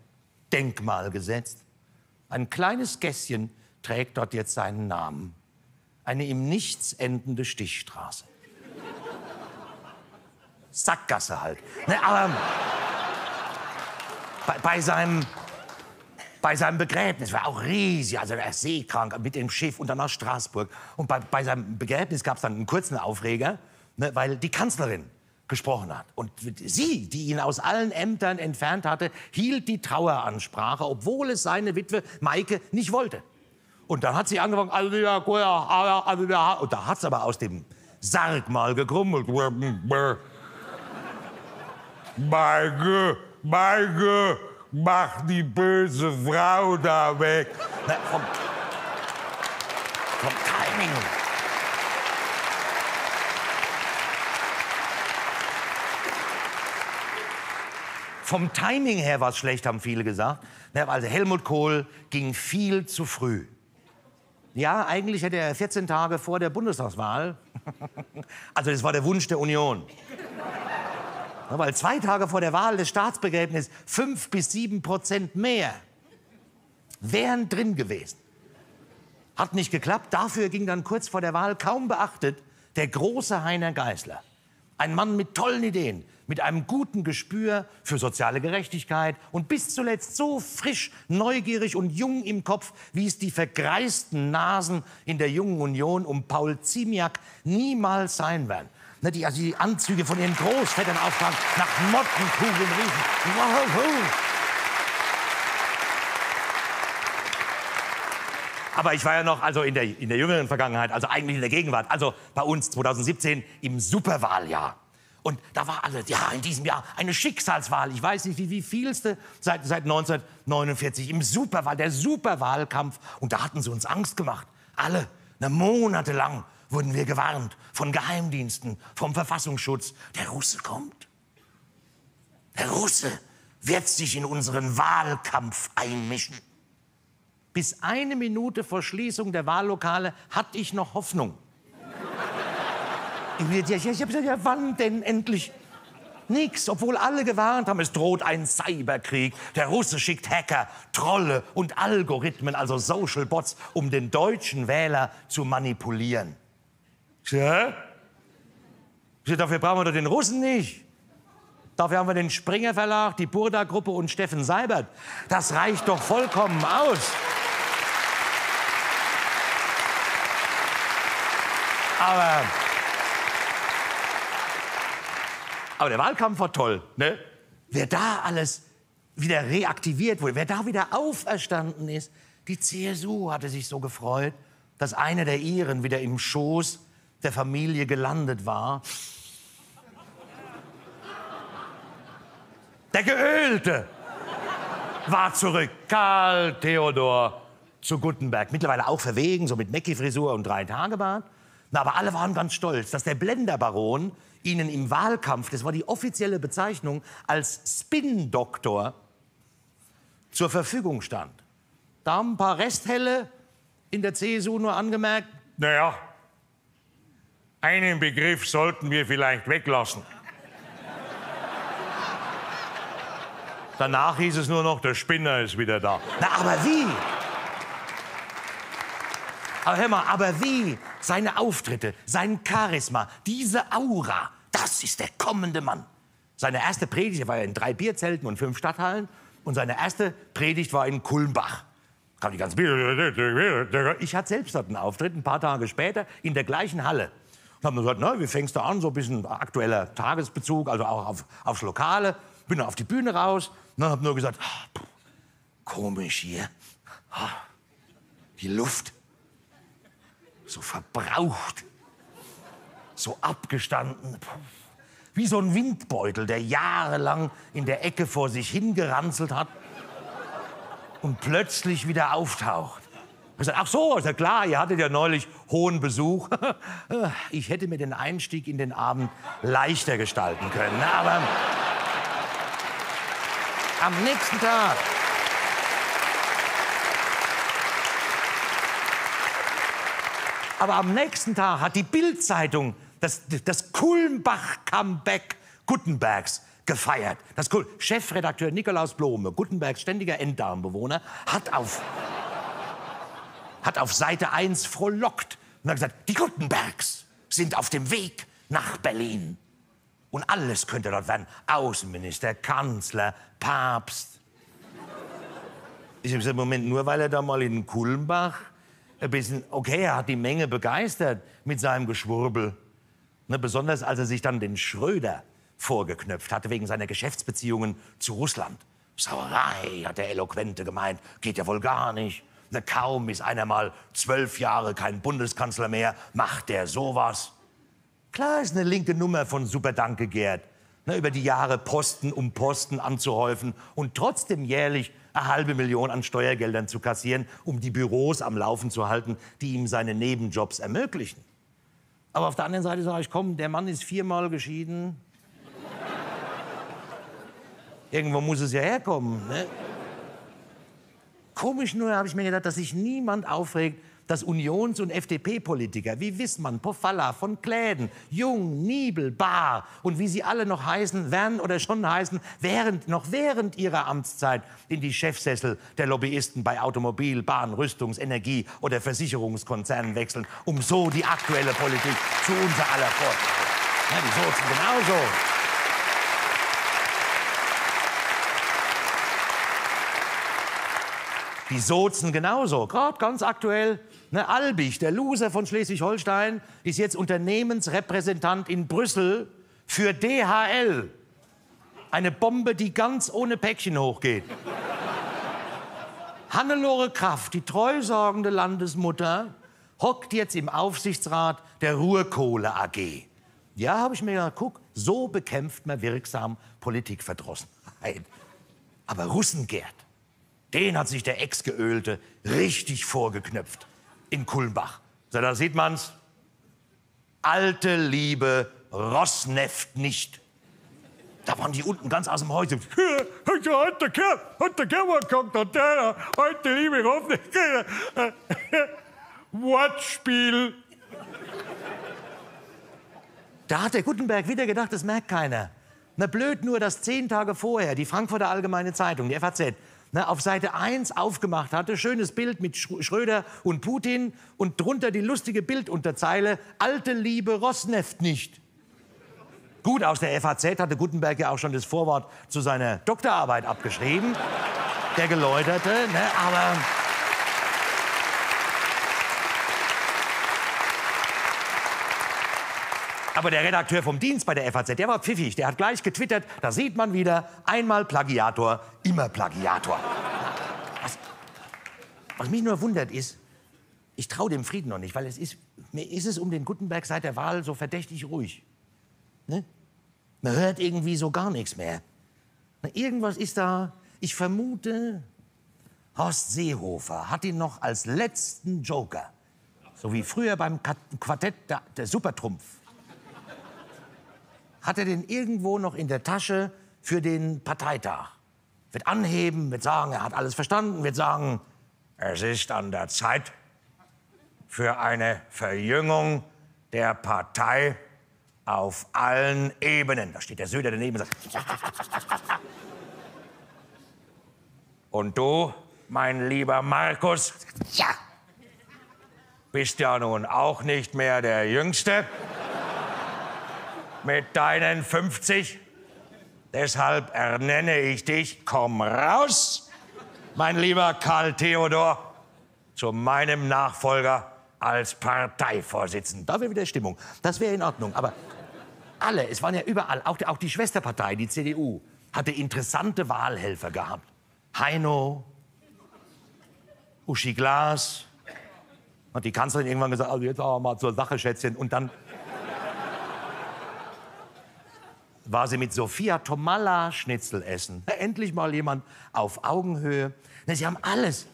Denkmal gesetzt. Ein kleines Gässchen trägt dort jetzt seinen Namen. Eine im Nichts endende Stichstraße. Sackgasse halt. Ne, aber bei, bei, seinem, bei seinem Begräbnis war auch riesig, also er ist seekrank mit dem Schiff und dann nach Straßburg. Und bei, bei seinem Begräbnis gab es dann einen kurzen Aufreger, ne, weil die Kanzlerin gesprochen hat. Und sie, die ihn aus allen Ämtern entfernt hatte, hielt die Traueransprache, obwohl es seine Witwe Maike nicht wollte. Und dann hat sie angefangen, also ja, also ja, und da hat es aber aus dem Sarg mal gekrummelt. Maike, Maike, mach die böse Frau da weg. Na, vom, vom Timing. Vom Timing her war es schlecht, haben viele gesagt. Also Helmut Kohl ging viel zu früh. Ja, eigentlich hätte er 14 Tage vor der Bundestagswahl. Also das war der Wunsch der Union. Weil zwei Tage vor der Wahl des Staatsbegräbnisses fünf bis sieben Prozent mehr wären drin gewesen. Hat nicht geklappt. Dafür ging dann kurz vor der Wahl kaum beachtet der große Heiner Geißler. Ein Mann mit tollen Ideen, mit einem guten Gespür für soziale Gerechtigkeit und bis zuletzt so frisch, neugierig und jung im Kopf, wie es die vergreisten Nasen in der Jungen Union um Paul Ziemiak niemals sein werden. Ne, die, also die Anzüge von ihren Großvätern auftragen, nach Mottenkugeln riechen. Wow. Aber ich war ja noch, also in der, in der jüngeren Vergangenheit, also eigentlich in der Gegenwart, also bei uns 2017 im Superwahljahr. Und da war alles, ja, in diesem Jahr eine Schicksalswahl. Ich weiß nicht, wie, wie vielste seit, seit 1949 im Superwahl, der Superwahlkampf. Und da hatten sie uns Angst gemacht. Alle, ne, monatelang wurden wir gewarnt von Geheimdiensten, vom Verfassungsschutz. Der Russe kommt. Der Russe wird sich in unseren Wahlkampf einmischen. Bis eine Minute vor Schließung der Wahllokale hatte ich noch Hoffnung. Ich, habe gesagt, ja, wann denn endlich? Nix, obwohl alle gewarnt haben, es droht ein Cyberkrieg. Der Russe schickt Hacker, Trolle und Algorithmen, also Social Bots, um den deutschen Wähler zu manipulieren. Ja? Dafür brauchen wir doch den Russen nicht. Dafür haben wir den Springer Verlag, die Burda Gruppe und Steffen Seibert. Das reicht doch vollkommen aus. Aber, aber der Wahlkampf war toll. Ne? Wer da alles wieder reaktiviert wurde, wer da wieder auferstanden ist, die CSU hatte sich so gefreut, dass einer der ihren wieder im Schoß der Familie gelandet war. Der Geölte war zurück. Karl Theodor zu Guttenberg. Mittlerweile auch verwegen, so mit Necki-Frisur und drei Tagebart. Na, aber alle waren ganz stolz, dass der Blenderbaron ihnen im Wahlkampf, das war die offizielle Bezeichnung, als Spin-Doktor zur Verfügung stand. Da haben ein paar Resthelle in der CSU nur angemerkt, Naja, einen Begriff sollten wir vielleicht weglassen. danach hieß es nur noch, Der Spinner ist wieder da. Na, aber wie? Aber hör mal, aber wie? Seine Auftritte, sein Charisma, diese Aura, das ist der kommende Mann. Seine erste Predigt war in drei Bierzelten und fünf Stadthallen. Und seine erste Predigt war in Kulmbach. Kam die ganze Ich hatte selbst dort einen Auftritt, ein paar Tage später, in der gleichen Halle. Haben gesagt, na, wie fängst du an? So ein bisschen aktueller Tagesbezug, also auch auf, aufs Lokale. Bin auf die Bühne raus und dann hab nur gesagt, ah, puh, komisch hier. Ah, die Luft. So verbraucht. So abgestanden. Puh. Wie so ein Windbeutel, der jahrelang in der Ecke vor sich hingeranzelt hat und plötzlich wieder auftaucht. Ich gesagt, ach so, ist ja klar, ihr hattet ja neulich hohen Besuch. Ich hätte mir den Einstieg in den Abend leichter gestalten können. Aber am nächsten Tag. Aber am nächsten Tag hat die Bild-Zeitung das, das Kulmbach-Comeback Gutenbergs gefeiert. Das Chefredakteur Nikolaus Blome, Gutenbergs ständiger Enddarmbewohner, hat auf, hat auf Seite 1 frohlockt und hat gesagt, die Gutenbergs sind auf dem Weg nach Berlin. Und alles könnte dort werden. Außenminister, Kanzler, Papst. Ich habe gesagt, Moment, nur weil er da mal in Kulmbach ein bisschen, okay, er hat die Menge begeistert mit seinem Geschwurbel. Ne, besonders als er sich dann den Schröder vorgeknöpft hatte wegen seiner Geschäftsbeziehungen zu Russland. Sauerei, hat der Eloquente gemeint, geht ja wohl gar nicht. Ne, kaum ist einer mal zwölf Jahre kein Bundeskanzler mehr, macht der sowas. Klar ist eine linke Nummer von Superdanke Gerd, ne, über die Jahre Posten um Posten anzuhäufen und trotzdem jährlich eine halbe Million an Steuergeldern zu kassieren, um die Büros am Laufen zu halten, die ihm seine Nebenjobs ermöglichen. Aber auf der anderen Seite sage ich, komm, der Mann ist viermal geschieden. Irgendwo muss es ja herkommen. Ne? Komisch nur habe ich mir gedacht, dass sich niemand aufregt, dass Unions- und FDP-Politiker wie Wissmann, Pofalla, von Kläden, Jung, Niebel, Bahr und wie sie alle noch heißen, werden oder schon heißen, während, noch während ihrer Amtszeit in die Chefsessel der Lobbyisten bei Automobil, Bahn, Rüstungs-, Energie- oder Versicherungskonzernen wechseln, um so die aktuelle Politik zu unser aller Vorteil. Ja, die Sozen genauso. Die Sozen genauso. Gerade ganz aktuell, ne, Albig, der Loser von Schleswig-Holstein, ist jetzt Unternehmensrepräsentant in Brüssel für DHL. Eine Bombe, die ganz ohne Päckchen hochgeht. Hannelore Kraft, die treusorgende Landesmutter, hockt jetzt im Aufsichtsrat der Ruhrkohle AG. Ja, habe ich mir gedacht, guck, so bekämpft man wirksam Politikverdrossenheit. Aber Russengerd, den hat sich der Ex-Geölte richtig vorgeknöpft in Kulmbach. So, da sieht man's. Alte Liebe, Rosneft nicht. Da waren die unten ganz aus dem Häuschen. Der Kerl, der Kerl geguckt, hat der heute liebe Hoffnung. Wortspiel. Da hat der Gutenberg wieder gedacht, das merkt keiner. Na blöd nur, dass zehn Tage vorher die Frankfurter Allgemeine Zeitung, die FAZ, na, auf Seite 1 aufgemacht hatte, schönes Bild mit Sch Schröder und Putin und drunter die lustige Bildunterzeile, alte Liebe Rosneft nicht. Gut, aus der FAZ hatte Gutenberg ja auch schon das Vorwort zu seiner Doktorarbeit abgeschrieben, der Geläuterte, ne, aber... Aber der Redakteur vom Dienst bei der FAZ, der war pfiffig. Der hat gleich getwittert, da sieht man wieder, einmal Plagiator, immer Plagiator. Was, was mich nur wundert ist, ich traue dem Frieden noch nicht, weil es ist, mir ist es um den Gutenberg seit der Wahl so verdächtig ruhig. Ne? Man hört irgendwie so gar nichts mehr. Na, irgendwas ist da, ich vermute, Horst Seehofer hat ihn noch als letzten Joker. So wie früher beim Quartett der, der Supertrumpf hat er den irgendwo noch in der Tasche für den Parteitag. Wird anheben, wird sagen, er hat alles verstanden, wird sagen, Es ist an der Zeit für eine Verjüngung der Partei auf allen Ebenen. Da steht der Söder daneben und sagt. Und du, mein lieber Markus, ja, bist ja nun auch nicht mehr der Jüngste mit deinen 50. Deshalb ernenne ich dich, komm raus, mein lieber Karl Theodor, zu meinem Nachfolger als Parteivorsitzender. Da wäre wieder Stimmung. Das wäre in Ordnung. Aber alle, es waren ja überall, auch die, auch die Schwesterpartei, die CDU, hatte interessante Wahlhelfer gehabt. Heino, Uschi Glas, hat die Kanzlerin irgendwann gesagt, also jetzt aber mal zur Sache, Schätzchen. Und dann war sie mit Sophia Tomalla Schnitzel essen. Endlich mal jemand auf Augenhöhe. Sie haben alles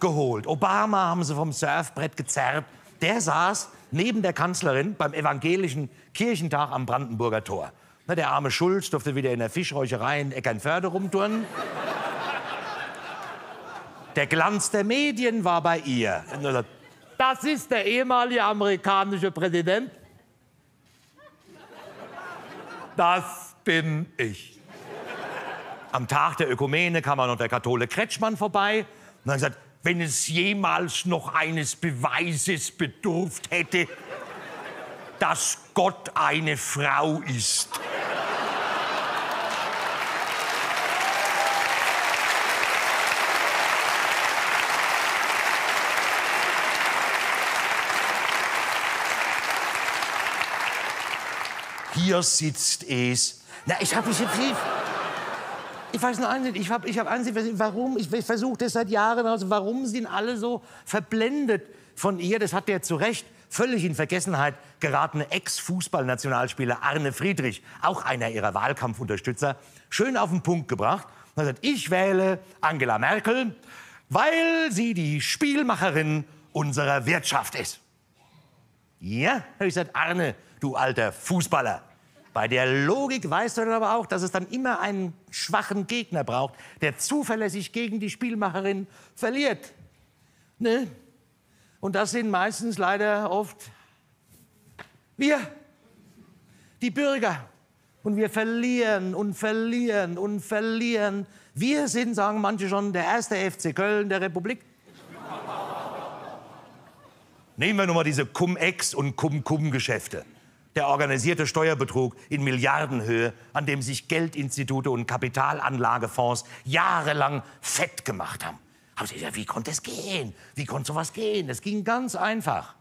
geholt. Obama haben sie vom Surfbrett gezerrt. Der saß neben der Kanzlerin beim evangelischen Kirchentag am Brandenburger Tor. Der arme Schulz durfte wieder in der Fischräucherei in Eckernförde rumturnen. Der Glanz der Medien war bei ihr. Das ist der ehemalige amerikanische Präsident. Das bin ich. Am Tag der Ökumene kam noch der Kathole Kretschmann vorbei und hat gesagt, wenn es jemals noch eines Beweises bedurft hätte, dass Gott eine Frau ist. Hier sitzt es. Na, ich habe mich viel. Ich weiß nur eins, ich habe ich hab warum, ich, ich versuche das seit Jahren, also warum sind alle so verblendet von ihr? Das hat der zu Recht völlig in Vergessenheit geratene Ex-Fußballnationalspieler Arne Friedrich, auch einer ihrer Wahlkampfunterstützer, schön auf den Punkt gebracht. Er gesagt, ich wähle Angela Merkel, weil sie die Spielmacherin unserer Wirtschaft ist. Ja, habe ich gesagt, Arne, du alter Fußballer. Bei der Logik weißt du dann aber auch, dass es dann immer einen schwachen Gegner braucht, der zuverlässig gegen die Spielmacherin verliert. Ne? Und das sind meistens leider oft wir, die Bürger. Und wir verlieren und verlieren und verlieren. Wir sind, sagen manche schon, der erste FC Köln der Republik. Nehmen wir nun mal diese Cum-Ex- und Cum-Cum-Geschäfte der organisierte Steuerbetrug in Milliardenhöhe, an dem sich Geldinstitute und Kapitalanlagefonds jahrelang fett gemacht haben. Aber ja, wie konnte es gehen? Wie konnte sowas gehen? Es ging ganz einfach.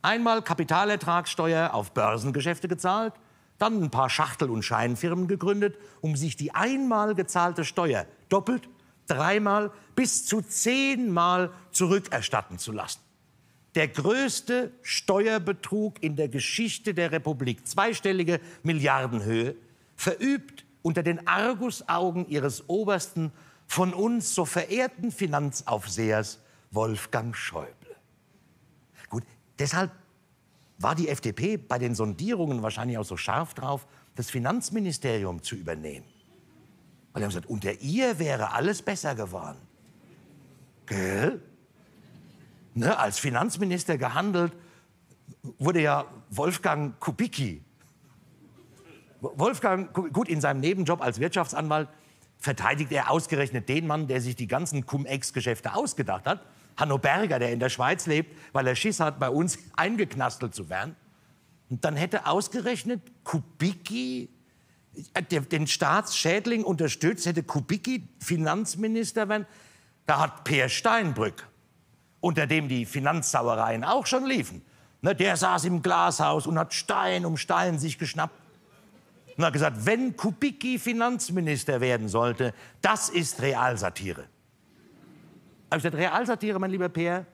Einmal Kapitalertragssteuer auf Börsengeschäfte gezahlt, dann ein paar Schachtel- und Scheinfirmen gegründet, um sich die einmal gezahlte Steuer doppelt, dreimal bis zu zehnmal zurückerstatten zu lassen der größte Steuerbetrug in der Geschichte der Republik, zweistellige Milliardenhöhe, verübt unter den Argusaugen ihres obersten, von uns so verehrten Finanzaufsehers Wolfgang Schäuble. Gut, deshalb war die FDP bei den Sondierungen wahrscheinlich auch so scharf drauf, das Finanzministerium zu übernehmen. Weil haben gesagt, unter ihr wäre alles besser geworden. Gell? Ne, als Finanzminister gehandelt, wurde ja Wolfgang Kubicki. Wolfgang, gut, in seinem Nebenjob als Wirtschaftsanwalt verteidigt er ausgerechnet den Mann, der sich die ganzen Cum-Ex-Geschäfte ausgedacht hat. Hanno Berger, der in der Schweiz lebt, weil er Schiss hat, bei uns eingeknastelt zu werden. Und dann hätte ausgerechnet Kubicki äh, den Staatsschädling unterstützt, hätte Kubicki Finanzminister werden. Da hat Peer Steinbrück unter dem die Finanzsauereien auch schon liefen. Ne, der saß im Glashaus und hat Stein um Stein sich geschnappt. Und hat gesagt, wenn Kubicki Finanzminister werden sollte, das ist Realsatire. Habe ich gesagt, Realsatire, mein lieber Peer,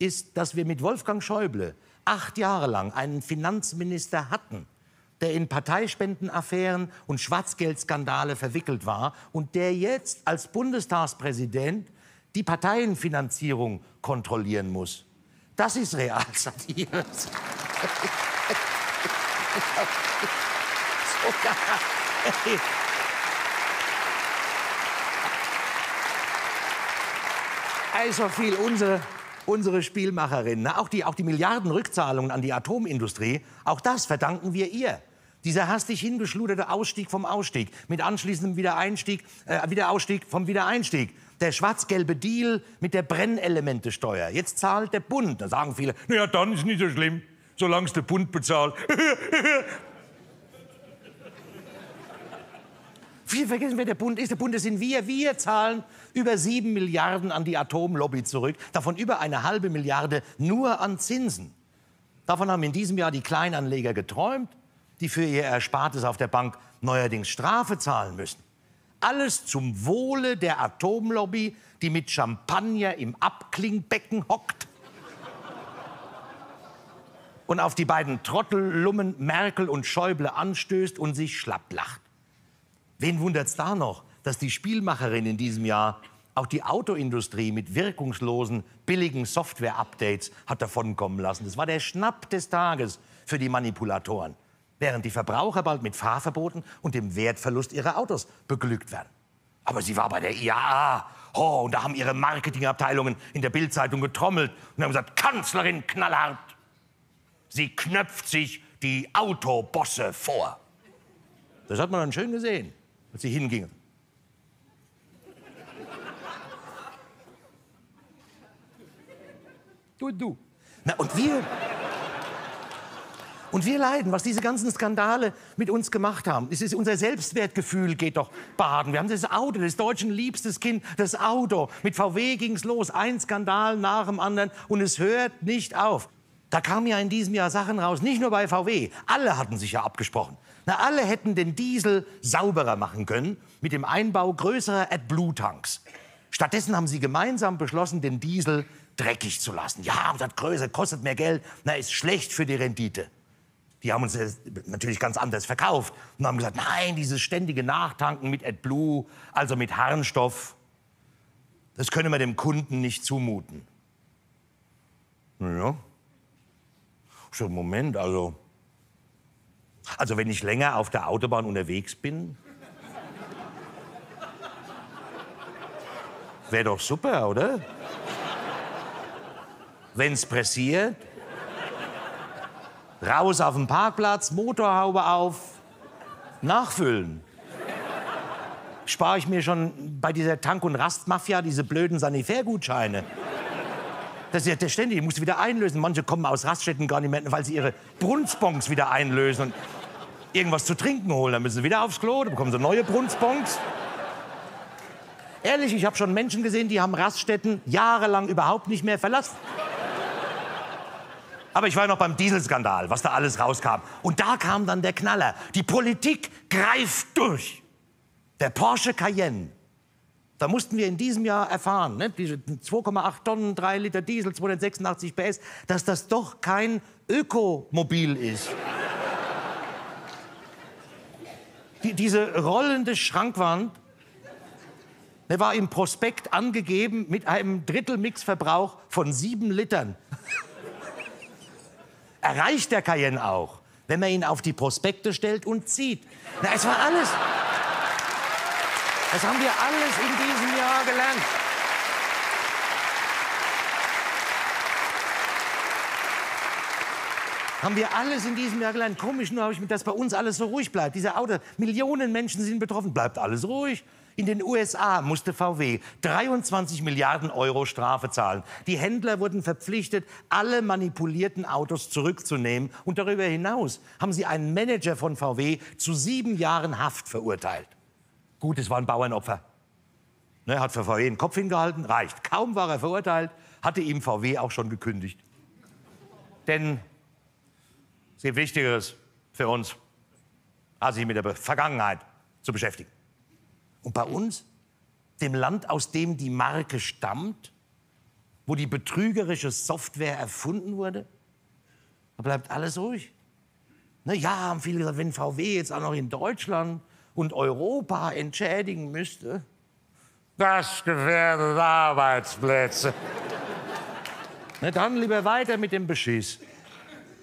ist, dass wir mit Wolfgang Schäuble acht Jahre lang einen Finanzminister hatten, der in Parteispendenaffären und Schwarzgeldskandale verwickelt war und der jetzt als Bundestagspräsident die Parteienfinanzierung kontrollieren muss. Das ist Realsatire. so, Also viel unsere, unsere Spielmacherinnen, auch die, auch die Milliardenrückzahlungen an die Atomindustrie, auch das verdanken wir ihr. Dieser hastig hingeschluderte Ausstieg vom Ausstieg mit anschließendem Wiedereinstieg, äh, Wiederausstieg vom Wiedereinstieg. Der schwarz-gelbe Deal mit der Brennelementesteuer. Jetzt zahlt der Bund. Da sagen viele, naja, dann ist nicht so schlimm, solange es der Bund bezahlt. Wir vergessen, wer der Bund ist. Der Bund sind wir. Wir zahlen über sieben Milliarden an die Atomlobby zurück. Davon über eine halbe Milliarde nur an Zinsen. Davon haben in diesem Jahr die Kleinanleger geträumt, die für ihr Erspartes auf der Bank neuerdings Strafe zahlen müssen. Alles zum Wohle der Atomlobby, die mit Champagner im Abklingbecken hockt und auf die beiden Trottellummen Merkel und Schäuble anstößt und sich schlapp lacht. Wen wundert's da noch, dass die Spielmacherin in diesem Jahr auch die Autoindustrie mit wirkungslosen, billigen Software-Updates hat davonkommen lassen? Das war der Schnapp des Tages für die Manipulatoren, während die Verbraucher bald mit Fahrverboten und dem Wertverlust ihrer Autos beglückt werden. Aber sie war bei der IAA. Oh, und da haben ihre Marketingabteilungen in der Bildzeitung getrommelt und haben gesagt, Kanzlerin knallhart. Sie knöpft sich die Autobosse vor. Das hat man dann schön gesehen als sie hingingen. Du und du. Na, und wir. Und wir leiden, was diese ganzen Skandale mit uns gemacht haben. Es ist unser Selbstwertgefühl geht doch baden. Wir haben das Auto, das deutschen liebstes Kind, das Auto. Mit VW ging's los, ein Skandal nach dem anderen und es hört nicht auf. Da kamen ja in diesem Jahr Sachen raus, nicht nur bei VW. Alle hatten sich ja abgesprochen. Na, alle hätten den Diesel sauberer machen können mit dem Einbau größerer AdBlue-Tanks. Stattdessen haben sie gemeinsam beschlossen, den Diesel dreckig zu lassen. Ja, das größer, kostet mehr Geld, na, ist schlecht für die Rendite. Die haben uns natürlich ganz anders verkauft und haben gesagt, nein, dieses ständige Nachtanken mit AdBlue, also mit Harnstoff, das können wir dem Kunden nicht zumuten. Ja. Schon Moment, also also wenn ich länger auf der Autobahn unterwegs bin, wäre doch super, oder? Wenn's pressiert, raus auf den Parkplatz, Motorhaube auf, nachfüllen. Spare ich mir schon bei dieser Tank- und Rastmafia diese blöden Sanitärgutscheine. Das ist ja der ständig, ich muss wieder einlösen. Manche kommen aus Raststätten gar nicht mehr, weil sie ihre Brunzbons wieder einlösen und irgendwas zu trinken holen. Dann müssen sie wieder aufs Klo, dann bekommen sie neue Brunzbons. Ehrlich, ich habe schon Menschen gesehen, die haben Raststätten jahrelang überhaupt nicht mehr verlassen. Aber ich war noch beim Dieselskandal, was da alles rauskam. Und da kam dann der Knaller. Die Politik greift durch. Der Porsche Cayenne da mussten wir in diesem Jahr erfahren, ne, diese 2,8 Tonnen, 3 Liter Diesel, 286 PS, dass das doch kein Ökomobil ist. Die, diese rollende Schrankwand der war im Prospekt angegeben mit einem Drittelmixverbrauch von 7 Litern. Erreicht der Cayenne auch, wenn man ihn auf die Prospekte stellt und zieht. Na, es war alles. Das haben wir alles in diesem Jahr gelernt. Haben wir alles in diesem Jahr gelernt. Komisch nur, habe ich, dass bei uns alles so ruhig bleibt. Diese Auto, Millionen Menschen sind betroffen, bleibt alles ruhig. In den USA musste VW 23 Milliarden Euro Strafe zahlen. Die Händler wurden verpflichtet, alle manipulierten Autos zurückzunehmen. Und darüber hinaus haben sie einen Manager von VW zu sieben Jahren Haft verurteilt. Gut, es war ein Bauernopfer. Ne, hat für VW den Kopf hingehalten, reicht. Kaum war er verurteilt, hatte ihm VW auch schon gekündigt. Denn es gibt Wichtigeres für uns, als sich mit der Vergangenheit zu beschäftigen. Und bei uns, dem Land, aus dem die Marke stammt, wo die betrügerische Software erfunden wurde, da bleibt alles ruhig. Ne, ja, haben viele gesagt, wenn VW jetzt auch noch in Deutschland und Europa entschädigen müsste, das gefährdet Arbeitsplätze. Na dann lieber weiter mit dem Beschiss.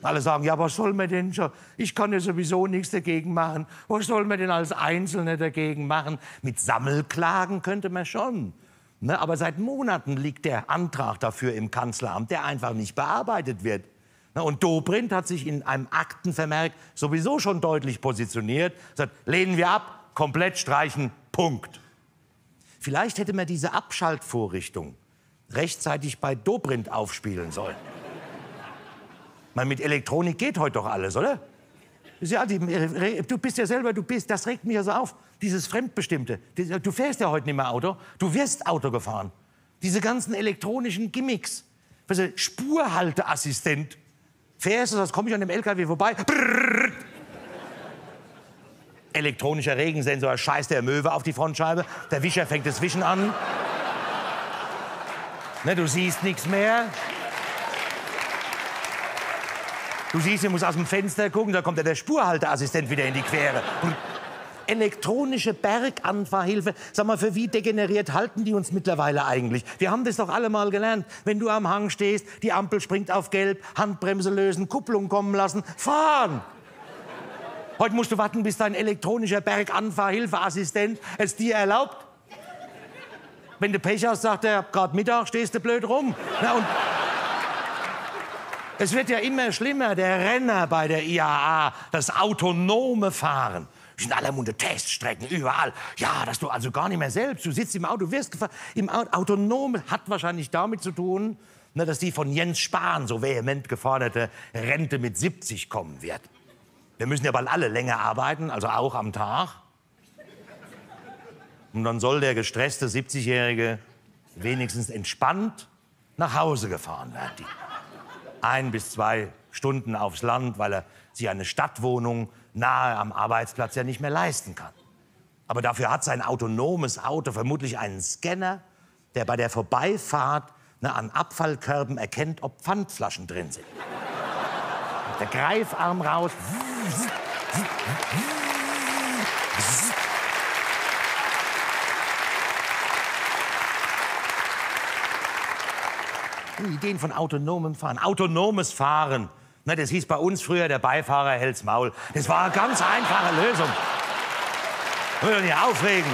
Alle sagen, ja, was soll man denn schon? Ich kann ja sowieso nichts dagegen machen. Was soll man denn als Einzelne dagegen machen? Mit Sammelklagen könnte man schon. Ne, aber seit Monaten liegt der Antrag dafür im Kanzleramt, der einfach nicht bearbeitet wird. Ne, und Dobrindt hat sich in einem Aktenvermerk sowieso schon deutlich positioniert. Sagt, lehnen wir ab, komplett streichen, Punkt. Vielleicht hätte man diese Abschaltvorrichtung rechtzeitig bei Dobrindt aufspielen sollen. Man, mit Elektronik geht heute doch alles, oder? Du bist ja selber, du bist, das regt mich ja so auf, dieses Fremdbestimmte. Du fährst ja heute nicht mehr Auto, du wirst Auto gefahren. Diese ganzen elektronischen Gimmicks. Du, Spurhalteassistent. Fährst du, das komme ich an dem LKW vorbei. Brrr. Elektronischer Regensensor scheißt der Möwe auf die Frontscheibe. Der Wischer fängt das Wischen an. Ne, du siehst nichts mehr. Du siehst, er muss aus dem Fenster gucken, da kommt ja der Spurhalteassistent wieder in die Quere. Elektronische Berganfahrhilfe. Sag mal, für wie degeneriert halten die uns mittlerweile eigentlich? Wir haben das doch alle mal gelernt. Wenn du am Hang stehst, die Ampel springt auf Gelb, Handbremse lösen, Kupplung kommen lassen, fahren. Heute musst du warten, bis dein elektronischer Berganfahrhilfeassistent es dir erlaubt. Wenn du Pech hast, sagt er, gerade Mittag stehst du blöd rum. Na, und es wird ja immer schlimmer, der Renner bei der IAA, das autonome Fahren. In aller Munde Teststrecken, überall. Ja, dass du also gar nicht mehr selbst, du sitzt im Auto, wirst gefahren. Im Auto, autonom hat wahrscheinlich damit zu tun, ne, dass die von Jens Spahn so vehement geforderte Rente mit 70 kommen wird. Wir müssen ja bald alle länger arbeiten, also auch am Tag. Und dann soll der gestresste 70-Jährige wenigstens entspannt nach Hause gefahren werden. Ein bis zwei Stunden aufs Land, weil er sich eine Stadtwohnung nahe am Arbeitsplatz ja nicht mehr leisten kann. Aber dafür hat sein autonomes Auto vermutlich einen Scanner, der bei der Vorbeifahrt ne, an Abfallkörben erkennt, ob Pfandflaschen drin sind. Der Greifarm raus. Ideen von autonomem Fahren. Autonomes Fahren. Na, das hieß bei uns früher, der Beifahrer hält's Maul. Das war eine ganz einfache Lösung. Würde nicht aufregen.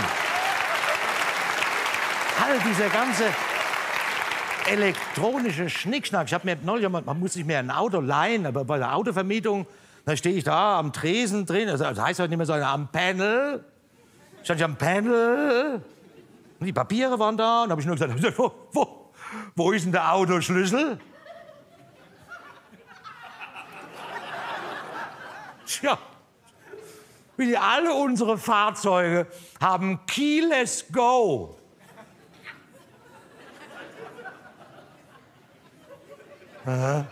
All dieser ganze elektronische Schnickschnack. Ich habe mir neulich, man muss sich mir ein Auto leihen, aber bei der Autovermietung, da stehe ich da am Tresen drin. Also, das heißt heute nicht mehr so, am Panel. Stand ich am Panel. Und die Papiere waren da. Und habe ich nur gesagt, wo, wo, wo ist denn der Autoschlüssel? Tja, wie alle unsere Fahrzeuge haben Keyless Go. Aha.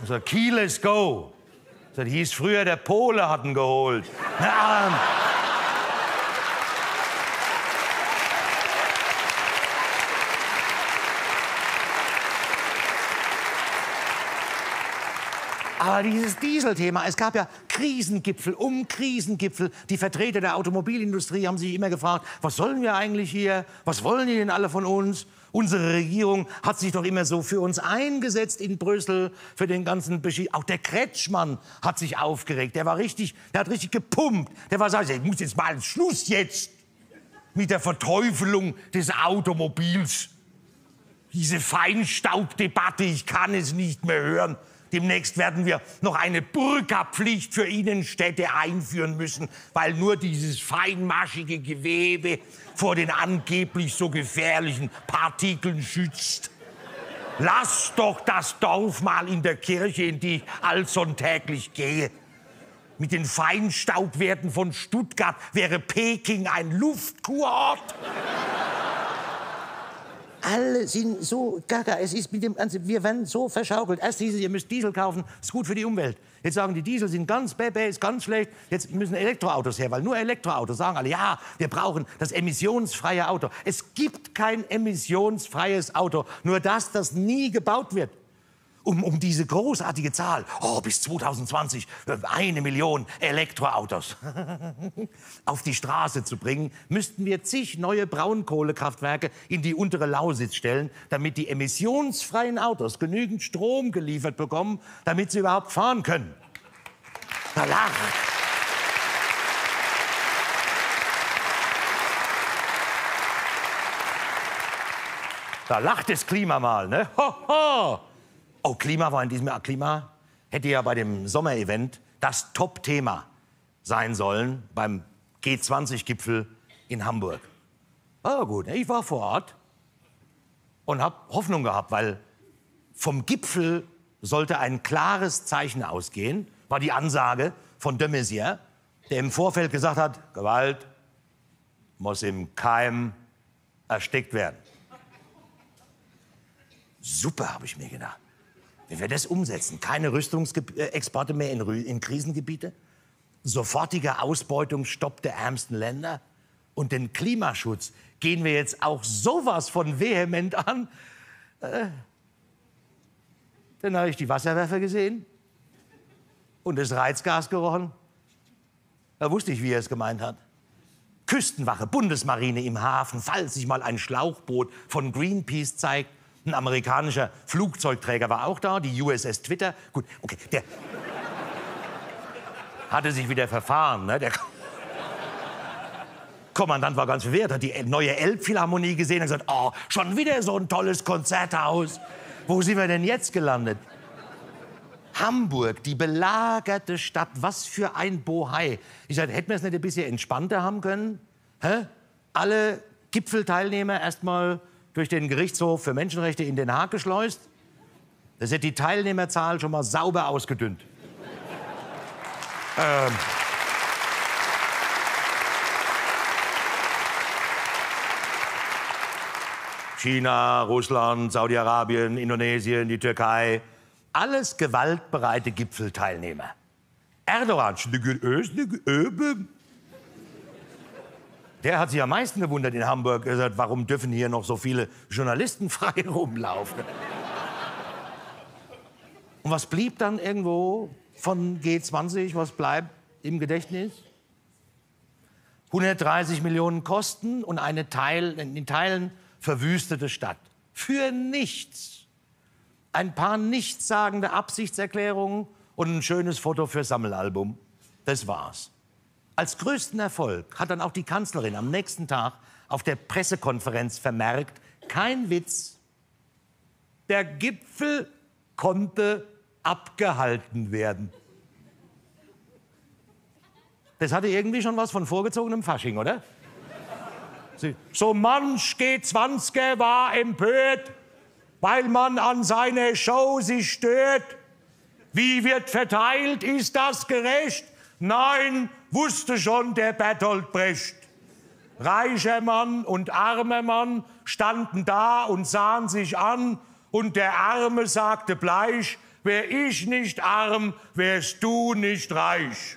Also Keyless Go. Das hieß früher, der Pole hatten geholt. Aber dieses Dieselthema, es gab ja Krisengipfel um Krisengipfel. Die Vertreter der Automobilindustrie haben sich immer gefragt, was sollen wir eigentlich hier? Was wollen die denn alle von uns? Unsere Regierung hat sich doch immer so für uns eingesetzt in Brüssel, für den ganzen Beschied. Auch der Kretschmann hat sich aufgeregt. Der war richtig, der hat richtig gepumpt. Der war so, ich muss jetzt mal Schluss jetzt mit der Verteufelung des Automobils. Diese Feinstaubdebatte, ich kann es nicht mehr hören. Demnächst werden wir noch eine Burka-Pflicht für Innenstädte einführen müssen, weil nur dieses feinmaschige Gewebe vor den angeblich so gefährlichen Partikeln schützt. Lass doch das Dorf mal in der Kirche, in die ich allsonntäglich gehe. Mit den Feinstaubwerten von Stuttgart wäre Peking ein Luftkurort alle sind so gaga. Es ist mit dem ganzen, wir werden so verschaukelt. Erst dieses, ihr müsst Diesel kaufen, ist gut für die Umwelt. Jetzt sagen die Diesel sind ganz bebe, ist ganz schlecht. Jetzt müssen Elektroautos her, weil nur Elektroautos sagen alle, ja, wir brauchen das emissionsfreie Auto. Es gibt kein emissionsfreies Auto, nur das, das nie gebaut wird um, um diese großartige Zahl, oh, bis 2020 äh, eine Million Elektroautos auf die Straße zu bringen, müssten wir zig neue Braunkohlekraftwerke in die untere Lausitz stellen, damit die emissionsfreien Autos genügend Strom geliefert bekommen, damit sie überhaupt fahren können. Da lacht. Da lacht das Klima mal, ne? Ho, ho. Oh, Klima war in diesem Jahr. Klima hätte ja bei dem Sommerevent das Top-Thema sein sollen beim G20-Gipfel in Hamburg. Ah, gut, ich war vor Ort und habe Hoffnung gehabt, weil vom Gipfel sollte ein klares Zeichen ausgehen, war die Ansage von de Maizière, der im Vorfeld gesagt hat, Gewalt muss im Keim erstickt werden. Super, habe ich mir gedacht. Wenn wir das umsetzen, keine Rüstungsexporte mehr in, in Krisengebiete, sofortige Ausbeutungsstopp der ärmsten Länder und den Klimaschutz gehen wir jetzt auch sowas von vehement an. Äh, dann habe ich die Wasserwerfer gesehen und das Reizgas gerochen. Da wusste ich, wie er es gemeint hat. Küstenwache, Bundesmarine im Hafen, falls sich mal ein Schlauchboot von Greenpeace zeigt. Ein amerikanischer Flugzeugträger war auch da, die USS Twitter. Gut, okay, der hatte sich wieder verfahren. Ne? Der Kommandant war ganz verwirrt, hat die neue Elbphilharmonie gesehen und gesagt, oh, schon wieder so ein tolles Konzerthaus. Wo sind wir denn jetzt gelandet? Hamburg, die belagerte Stadt, was für ein Bohai. Ich sagte, hätten wir es nicht ein bisschen entspannter haben können? Hä? Alle Gipfelteilnehmer erstmal durch den Gerichtshof für Menschenrechte in Den Haag geschleust. Das hätte die Teilnehmerzahl schon mal sauber ausgedünnt. ähm. China, Russland, Saudi-Arabien, Indonesien, die Türkei. Alles gewaltbereite Gipfelteilnehmer. Erdogan, der hat sich am meisten gewundert in Hamburg. Er sagt, warum dürfen hier noch so viele Journalisten frei rumlaufen? Und was blieb dann irgendwo von G20? Was bleibt im Gedächtnis? 130 Millionen Kosten und eine Teil, in Teilen verwüstete Stadt. Für nichts. Ein paar nichtssagende Absichtserklärungen und ein schönes Foto für Sammelalbum. Das war's. Als größten Erfolg hat dann auch die Kanzlerin am nächsten Tag auf der Pressekonferenz vermerkt, kein Witz, der Gipfel konnte abgehalten werden. Das hatte irgendwie schon was von vorgezogenem Fasching, oder? So manch G20er war empört, weil man an seiner Show sich stört. Wie wird verteilt? Ist das gerecht? Nein, wusste schon der Bertolt Brecht. Reicher Mann und armer Mann standen da und sahen sich an und der Arme sagte bleich, wär ich nicht arm, wärst du nicht reich.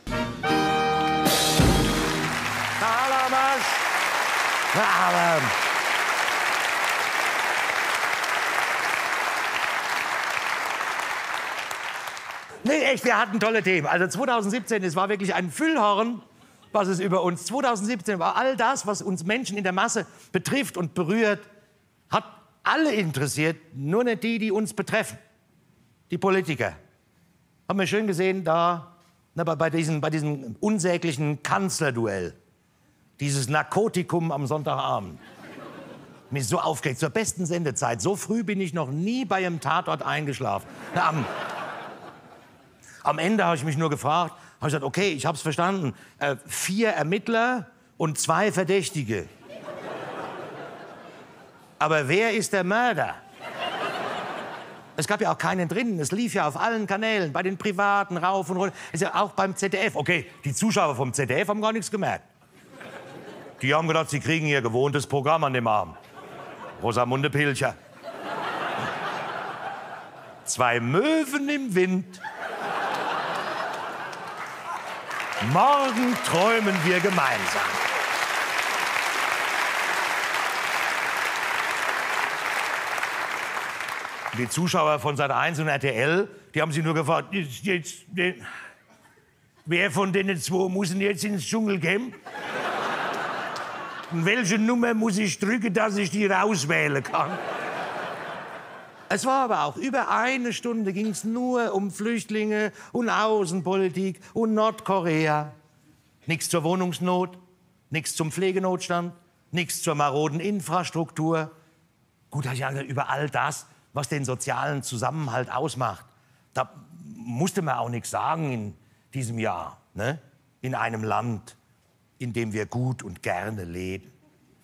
Salamasch! Nee, echt, wir hatten tolle Themen. Also 2017, es war wirklich ein Füllhorn, was es über uns. 2017 war all das, was uns Menschen in der Masse betrifft und berührt, hat alle interessiert, nur nicht die, die uns betreffen. Die Politiker. Haben wir schön gesehen da na, bei, diesem, bei diesem unsäglichen Kanzlerduell. Dieses Narkotikum am Sonntagabend. Mich so aufgeregt, zur besten Sendezeit. So früh bin ich noch nie bei einem Tatort eingeschlafen. Na, am, am Ende habe ich mich nur gefragt, habe ich gesagt, okay, ich habe es verstanden. Äh, vier Ermittler und zwei Verdächtige. Aber wer ist der Mörder? Es gab ja auch keinen drinnen. Es lief ja auf allen Kanälen, bei den Privaten rauf und runter. Ja auch beim ZDF. Okay, die Zuschauer vom ZDF haben gar nichts gemerkt. Die haben gedacht, sie kriegen ihr gewohntes Programm an dem Arm. Rosamunde Pilcher. Zwei Möwen im Wind. Morgen träumen wir gemeinsam. Die Zuschauer von Sat 1 und RTL, die haben sich nur gefragt, jetzt, jetzt, wer von denen zwei muss denn jetzt ins Dschungel gehen? Und welche Nummer muss ich drücken, dass ich die rauswählen kann? Es war aber auch über eine Stunde ging es nur um Flüchtlinge und Außenpolitik und Nordkorea. Nichts zur Wohnungsnot, nichts zum Pflegenotstand, nichts zur maroden Infrastruktur. Gut, ich gesagt, über all das, was den sozialen Zusammenhalt ausmacht, da musste man auch nichts sagen in diesem Jahr. Ne? In einem Land, in dem wir gut und gerne leben.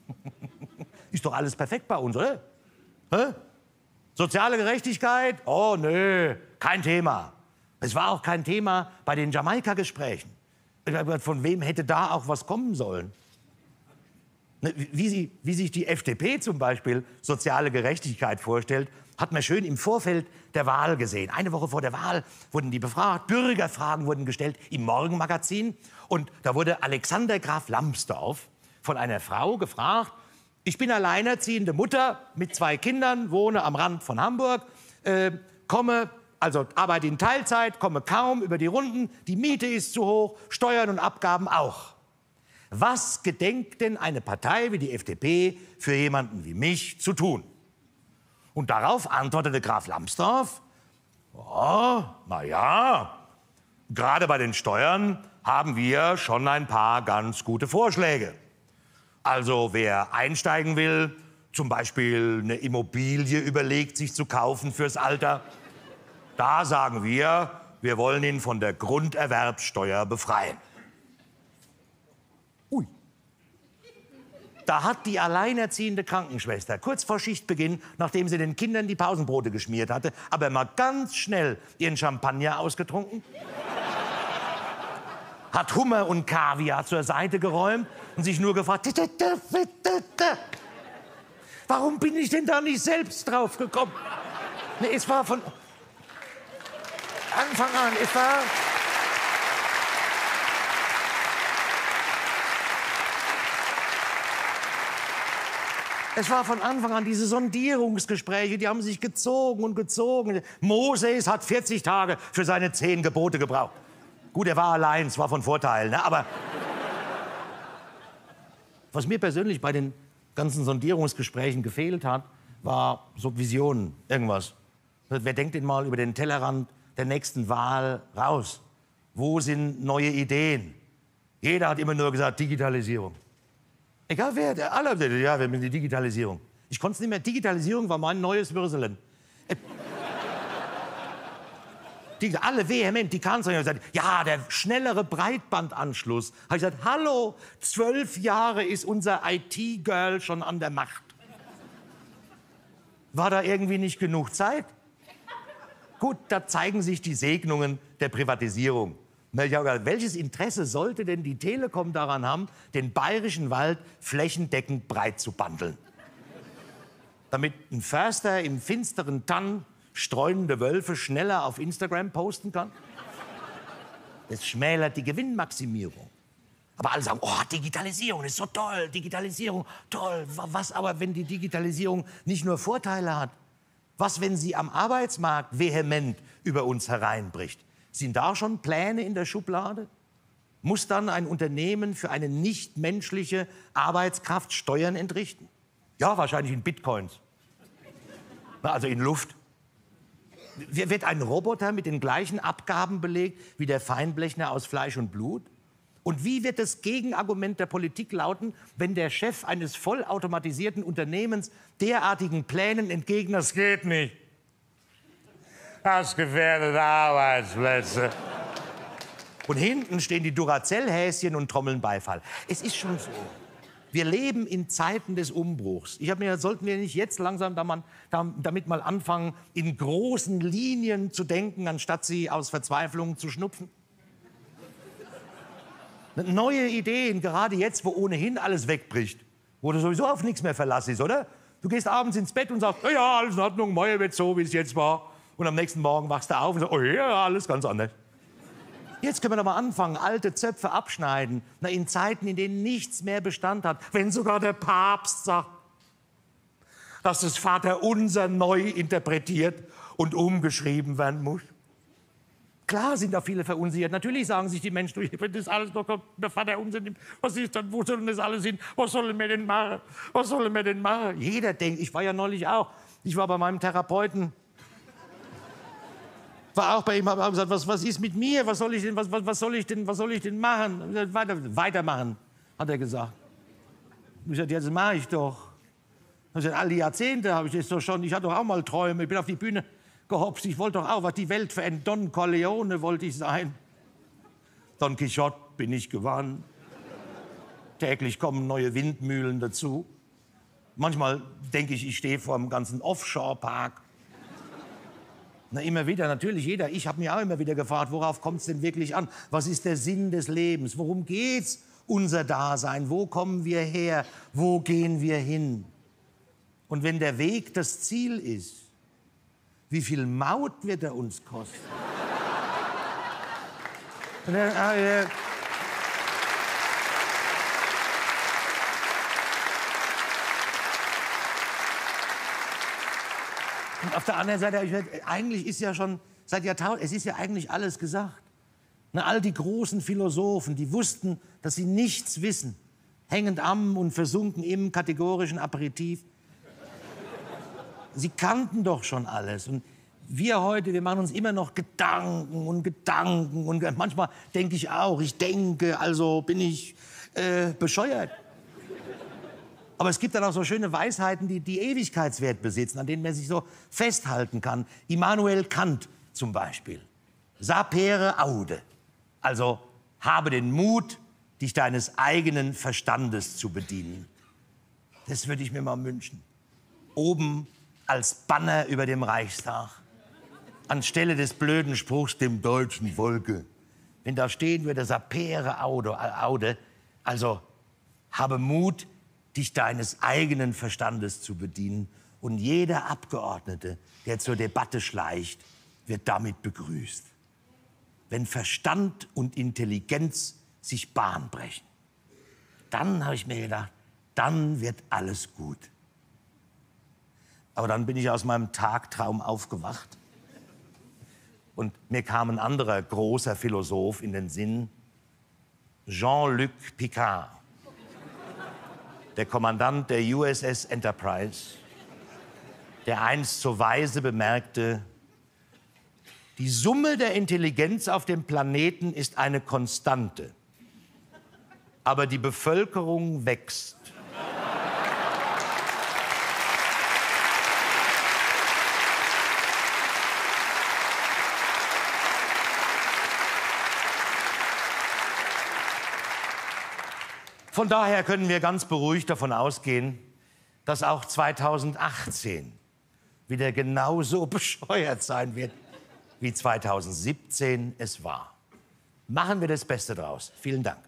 Ist doch alles perfekt bei uns, oder? Hä? Soziale Gerechtigkeit? Oh, nö, kein Thema. Es war auch kein Thema bei den Jamaika-Gesprächen. Von wem hätte da auch was kommen sollen? Ne, wie, sie, wie sich die FDP zum Beispiel soziale Gerechtigkeit vorstellt, hat man schön im Vorfeld der Wahl gesehen. Eine Woche vor der Wahl wurden die befragt, Bürgerfragen wurden gestellt im Morgenmagazin. Und da wurde Alexander Graf Lambsdorff von einer Frau gefragt, ich bin alleinerziehende Mutter mit zwei Kindern, wohne am Rand von Hamburg, äh, komme, also arbeite in Teilzeit, komme kaum über die Runden, die Miete ist zu hoch, Steuern und Abgaben auch. Was gedenkt denn eine Partei wie die FDP für jemanden wie mich zu tun? Und darauf antwortete Graf Lambsdorff, oh, na ja, gerade bei den Steuern haben wir schon ein paar ganz gute Vorschläge. Also wer einsteigen will, zum Beispiel eine Immobilie überlegt, sich zu kaufen fürs Alter, da sagen wir, wir wollen ihn von der Grunderwerbsteuer befreien. Ui. Da hat die alleinerziehende Krankenschwester kurz vor Schichtbeginn, nachdem sie den Kindern die Pausenbrote geschmiert hatte, aber mal ganz schnell ihren Champagner ausgetrunken, hat Hummer und Kaviar zur Seite geräumt und sich nur gefragt, warum bin ich denn da nicht selbst drauf gekommen? Nee, es war von Anfang an, es war Es war von Anfang an diese Sondierungsgespräche, die haben sich gezogen und gezogen. Moses hat 40 Tage für seine zehn Gebote gebraucht. Gut, er war allein, es war von Vorteil, ne? aber was mir persönlich bei den ganzen Sondierungsgesprächen gefehlt hat, war so Visionen, irgendwas. Wer denkt denn mal über den Tellerrand der nächsten Wahl raus? Wo sind neue Ideen? Jeder hat immer nur gesagt, Digitalisierung. Egal wer, der alle, ja, wir haben die Digitalisierung. Ich konnte es nicht mehr. Digitalisierung war mein neues Würselen. Die, alle vehement, die Kanzlerin hat gesagt, ja, der schnellere Breitbandanschluss. Habe ich gesagt, hallo, zwölf Jahre ist unser IT-Girl schon an der Macht. War da irgendwie nicht genug Zeit? Gut, da zeigen sich die Segnungen der Privatisierung. Welches Interesse sollte denn die Telekom daran haben, den bayerischen Wald flächendeckend breit zu bandeln? Damit ein Förster im finsteren Tann streunende Wölfe schneller auf Instagram posten kann? Das schmälert die Gewinnmaximierung. Aber alle sagen, oh, Digitalisierung ist so toll, Digitalisierung, toll. Was aber, wenn die Digitalisierung nicht nur Vorteile hat? Was, wenn sie am Arbeitsmarkt vehement über uns hereinbricht? Sind da schon Pläne in der Schublade? Muss dann ein Unternehmen für eine nichtmenschliche Arbeitskraft Steuern entrichten? Ja, wahrscheinlich in Bitcoins. Also in Luft. Wird ein Roboter mit den gleichen Abgaben belegt wie der Feinblechner aus Fleisch und Blut? Und wie wird das Gegenargument der Politik lauten, wenn der Chef eines vollautomatisierten Unternehmens derartigen Plänen entgegnet? Das geht nicht. Das gefährdet Arbeitsplätze. Und hinten stehen die Duracell-Häschen und trommeln Beifall. Es ist schon so. Wir leben in Zeiten des Umbruchs. Ich habe mir, sollten wir nicht jetzt langsam damit mal anfangen, in großen Linien zu denken, anstatt sie aus Verzweiflung zu schnupfen? Neue Ideen, gerade jetzt, wo ohnehin alles wegbricht, wo du sowieso auf nichts mehr verlassen ist, oder? Du gehst abends ins Bett und sagst, ja, alles in Ordnung, morgen wird so, wie es jetzt war. Und am nächsten Morgen wachst du auf und sagst, oh ja, alles ganz anders. Jetzt können wir doch mal anfangen, alte Zöpfe abschneiden. Na, in Zeiten, in denen nichts mehr Bestand hat. Wenn sogar der Papst sagt, dass das Vaterunser neu interpretiert und umgeschrieben werden muss. Klar sind da viele verunsichert. Natürlich sagen sich die Menschen, wenn das alles noch der Vaterunser nimmt, was ist dann, wo soll das alles hin? Was sollen wir denn machen? Was sollen wir denn machen? Jeder denkt, ich war ja neulich auch, ich war bei meinem Therapeuten war auch bei ihm, habe gesagt, was, was ist mit mir? Was soll ich denn, was, was, was soll ich denn, was soll ich denn machen? Weiter, weitermachen, hat er gesagt. Ich gesagt, jetzt mache ich doch. Also all die Jahrzehnte habe ich das so schon. Ich hatte doch auch mal Träume. Ich bin auf die Bühne gehopst. Ich wollte doch auch was die Welt verändern. Don Corleone wollte ich sein. Don Quixote bin ich geworden. Täglich kommen neue Windmühlen dazu. Manchmal denke ich, ich stehe vor einem ganzen Offshore-Park. Na, immer wieder, natürlich jeder. Ich habe mir auch immer wieder gefragt, worauf kommt es denn wirklich an? Was ist der Sinn des Lebens? Worum geht's? Unser Dasein? Wo kommen wir her? Wo gehen wir hin? Und wenn der Weg das Ziel ist, wie viel Maut wird er uns kosten? Und auf der anderen Seite, ich, eigentlich ist ja schon seit Jahrtausenden, es ist ja eigentlich alles gesagt. Na, all die großen Philosophen, die wussten, dass sie nichts wissen, hängend am und versunken im kategorischen Aperitif. Sie kannten doch schon alles. Und wir heute, wir machen uns immer noch Gedanken und Gedanken. Und manchmal denke ich auch, ich denke, also bin ich äh, bescheuert. Aber es gibt dann auch so schöne Weisheiten, die, die Ewigkeitswert besitzen, an denen man sich so festhalten kann. Immanuel Kant zum Beispiel. Sapere aude. Also habe den Mut, dich deines eigenen Verstandes zu bedienen. Das würde ich mir mal wünschen. Oben als Banner über dem Reichstag. Anstelle des blöden Spruchs dem deutschen Volke. Wenn da stehen würde, sapere aude, aude also habe Mut, dich deines eigenen Verstandes zu bedienen. Und jeder Abgeordnete, der zur Debatte schleicht, wird damit begrüßt. Wenn Verstand und Intelligenz sich Bahn brechen, dann habe ich mir gedacht, dann wird alles gut. Aber dann bin ich aus meinem Tagtraum aufgewacht und mir kam ein anderer großer Philosoph in den Sinn, Jean-Luc Picard der Kommandant der USS Enterprise, der einst so weise bemerkte, die Summe der Intelligenz auf dem Planeten ist eine Konstante, aber die Bevölkerung wächst. Von daher können wir ganz beruhigt davon ausgehen, dass auch 2018 wieder genauso bescheuert sein wird, wie 2017 es war. Machen wir das Beste draus. Vielen Dank.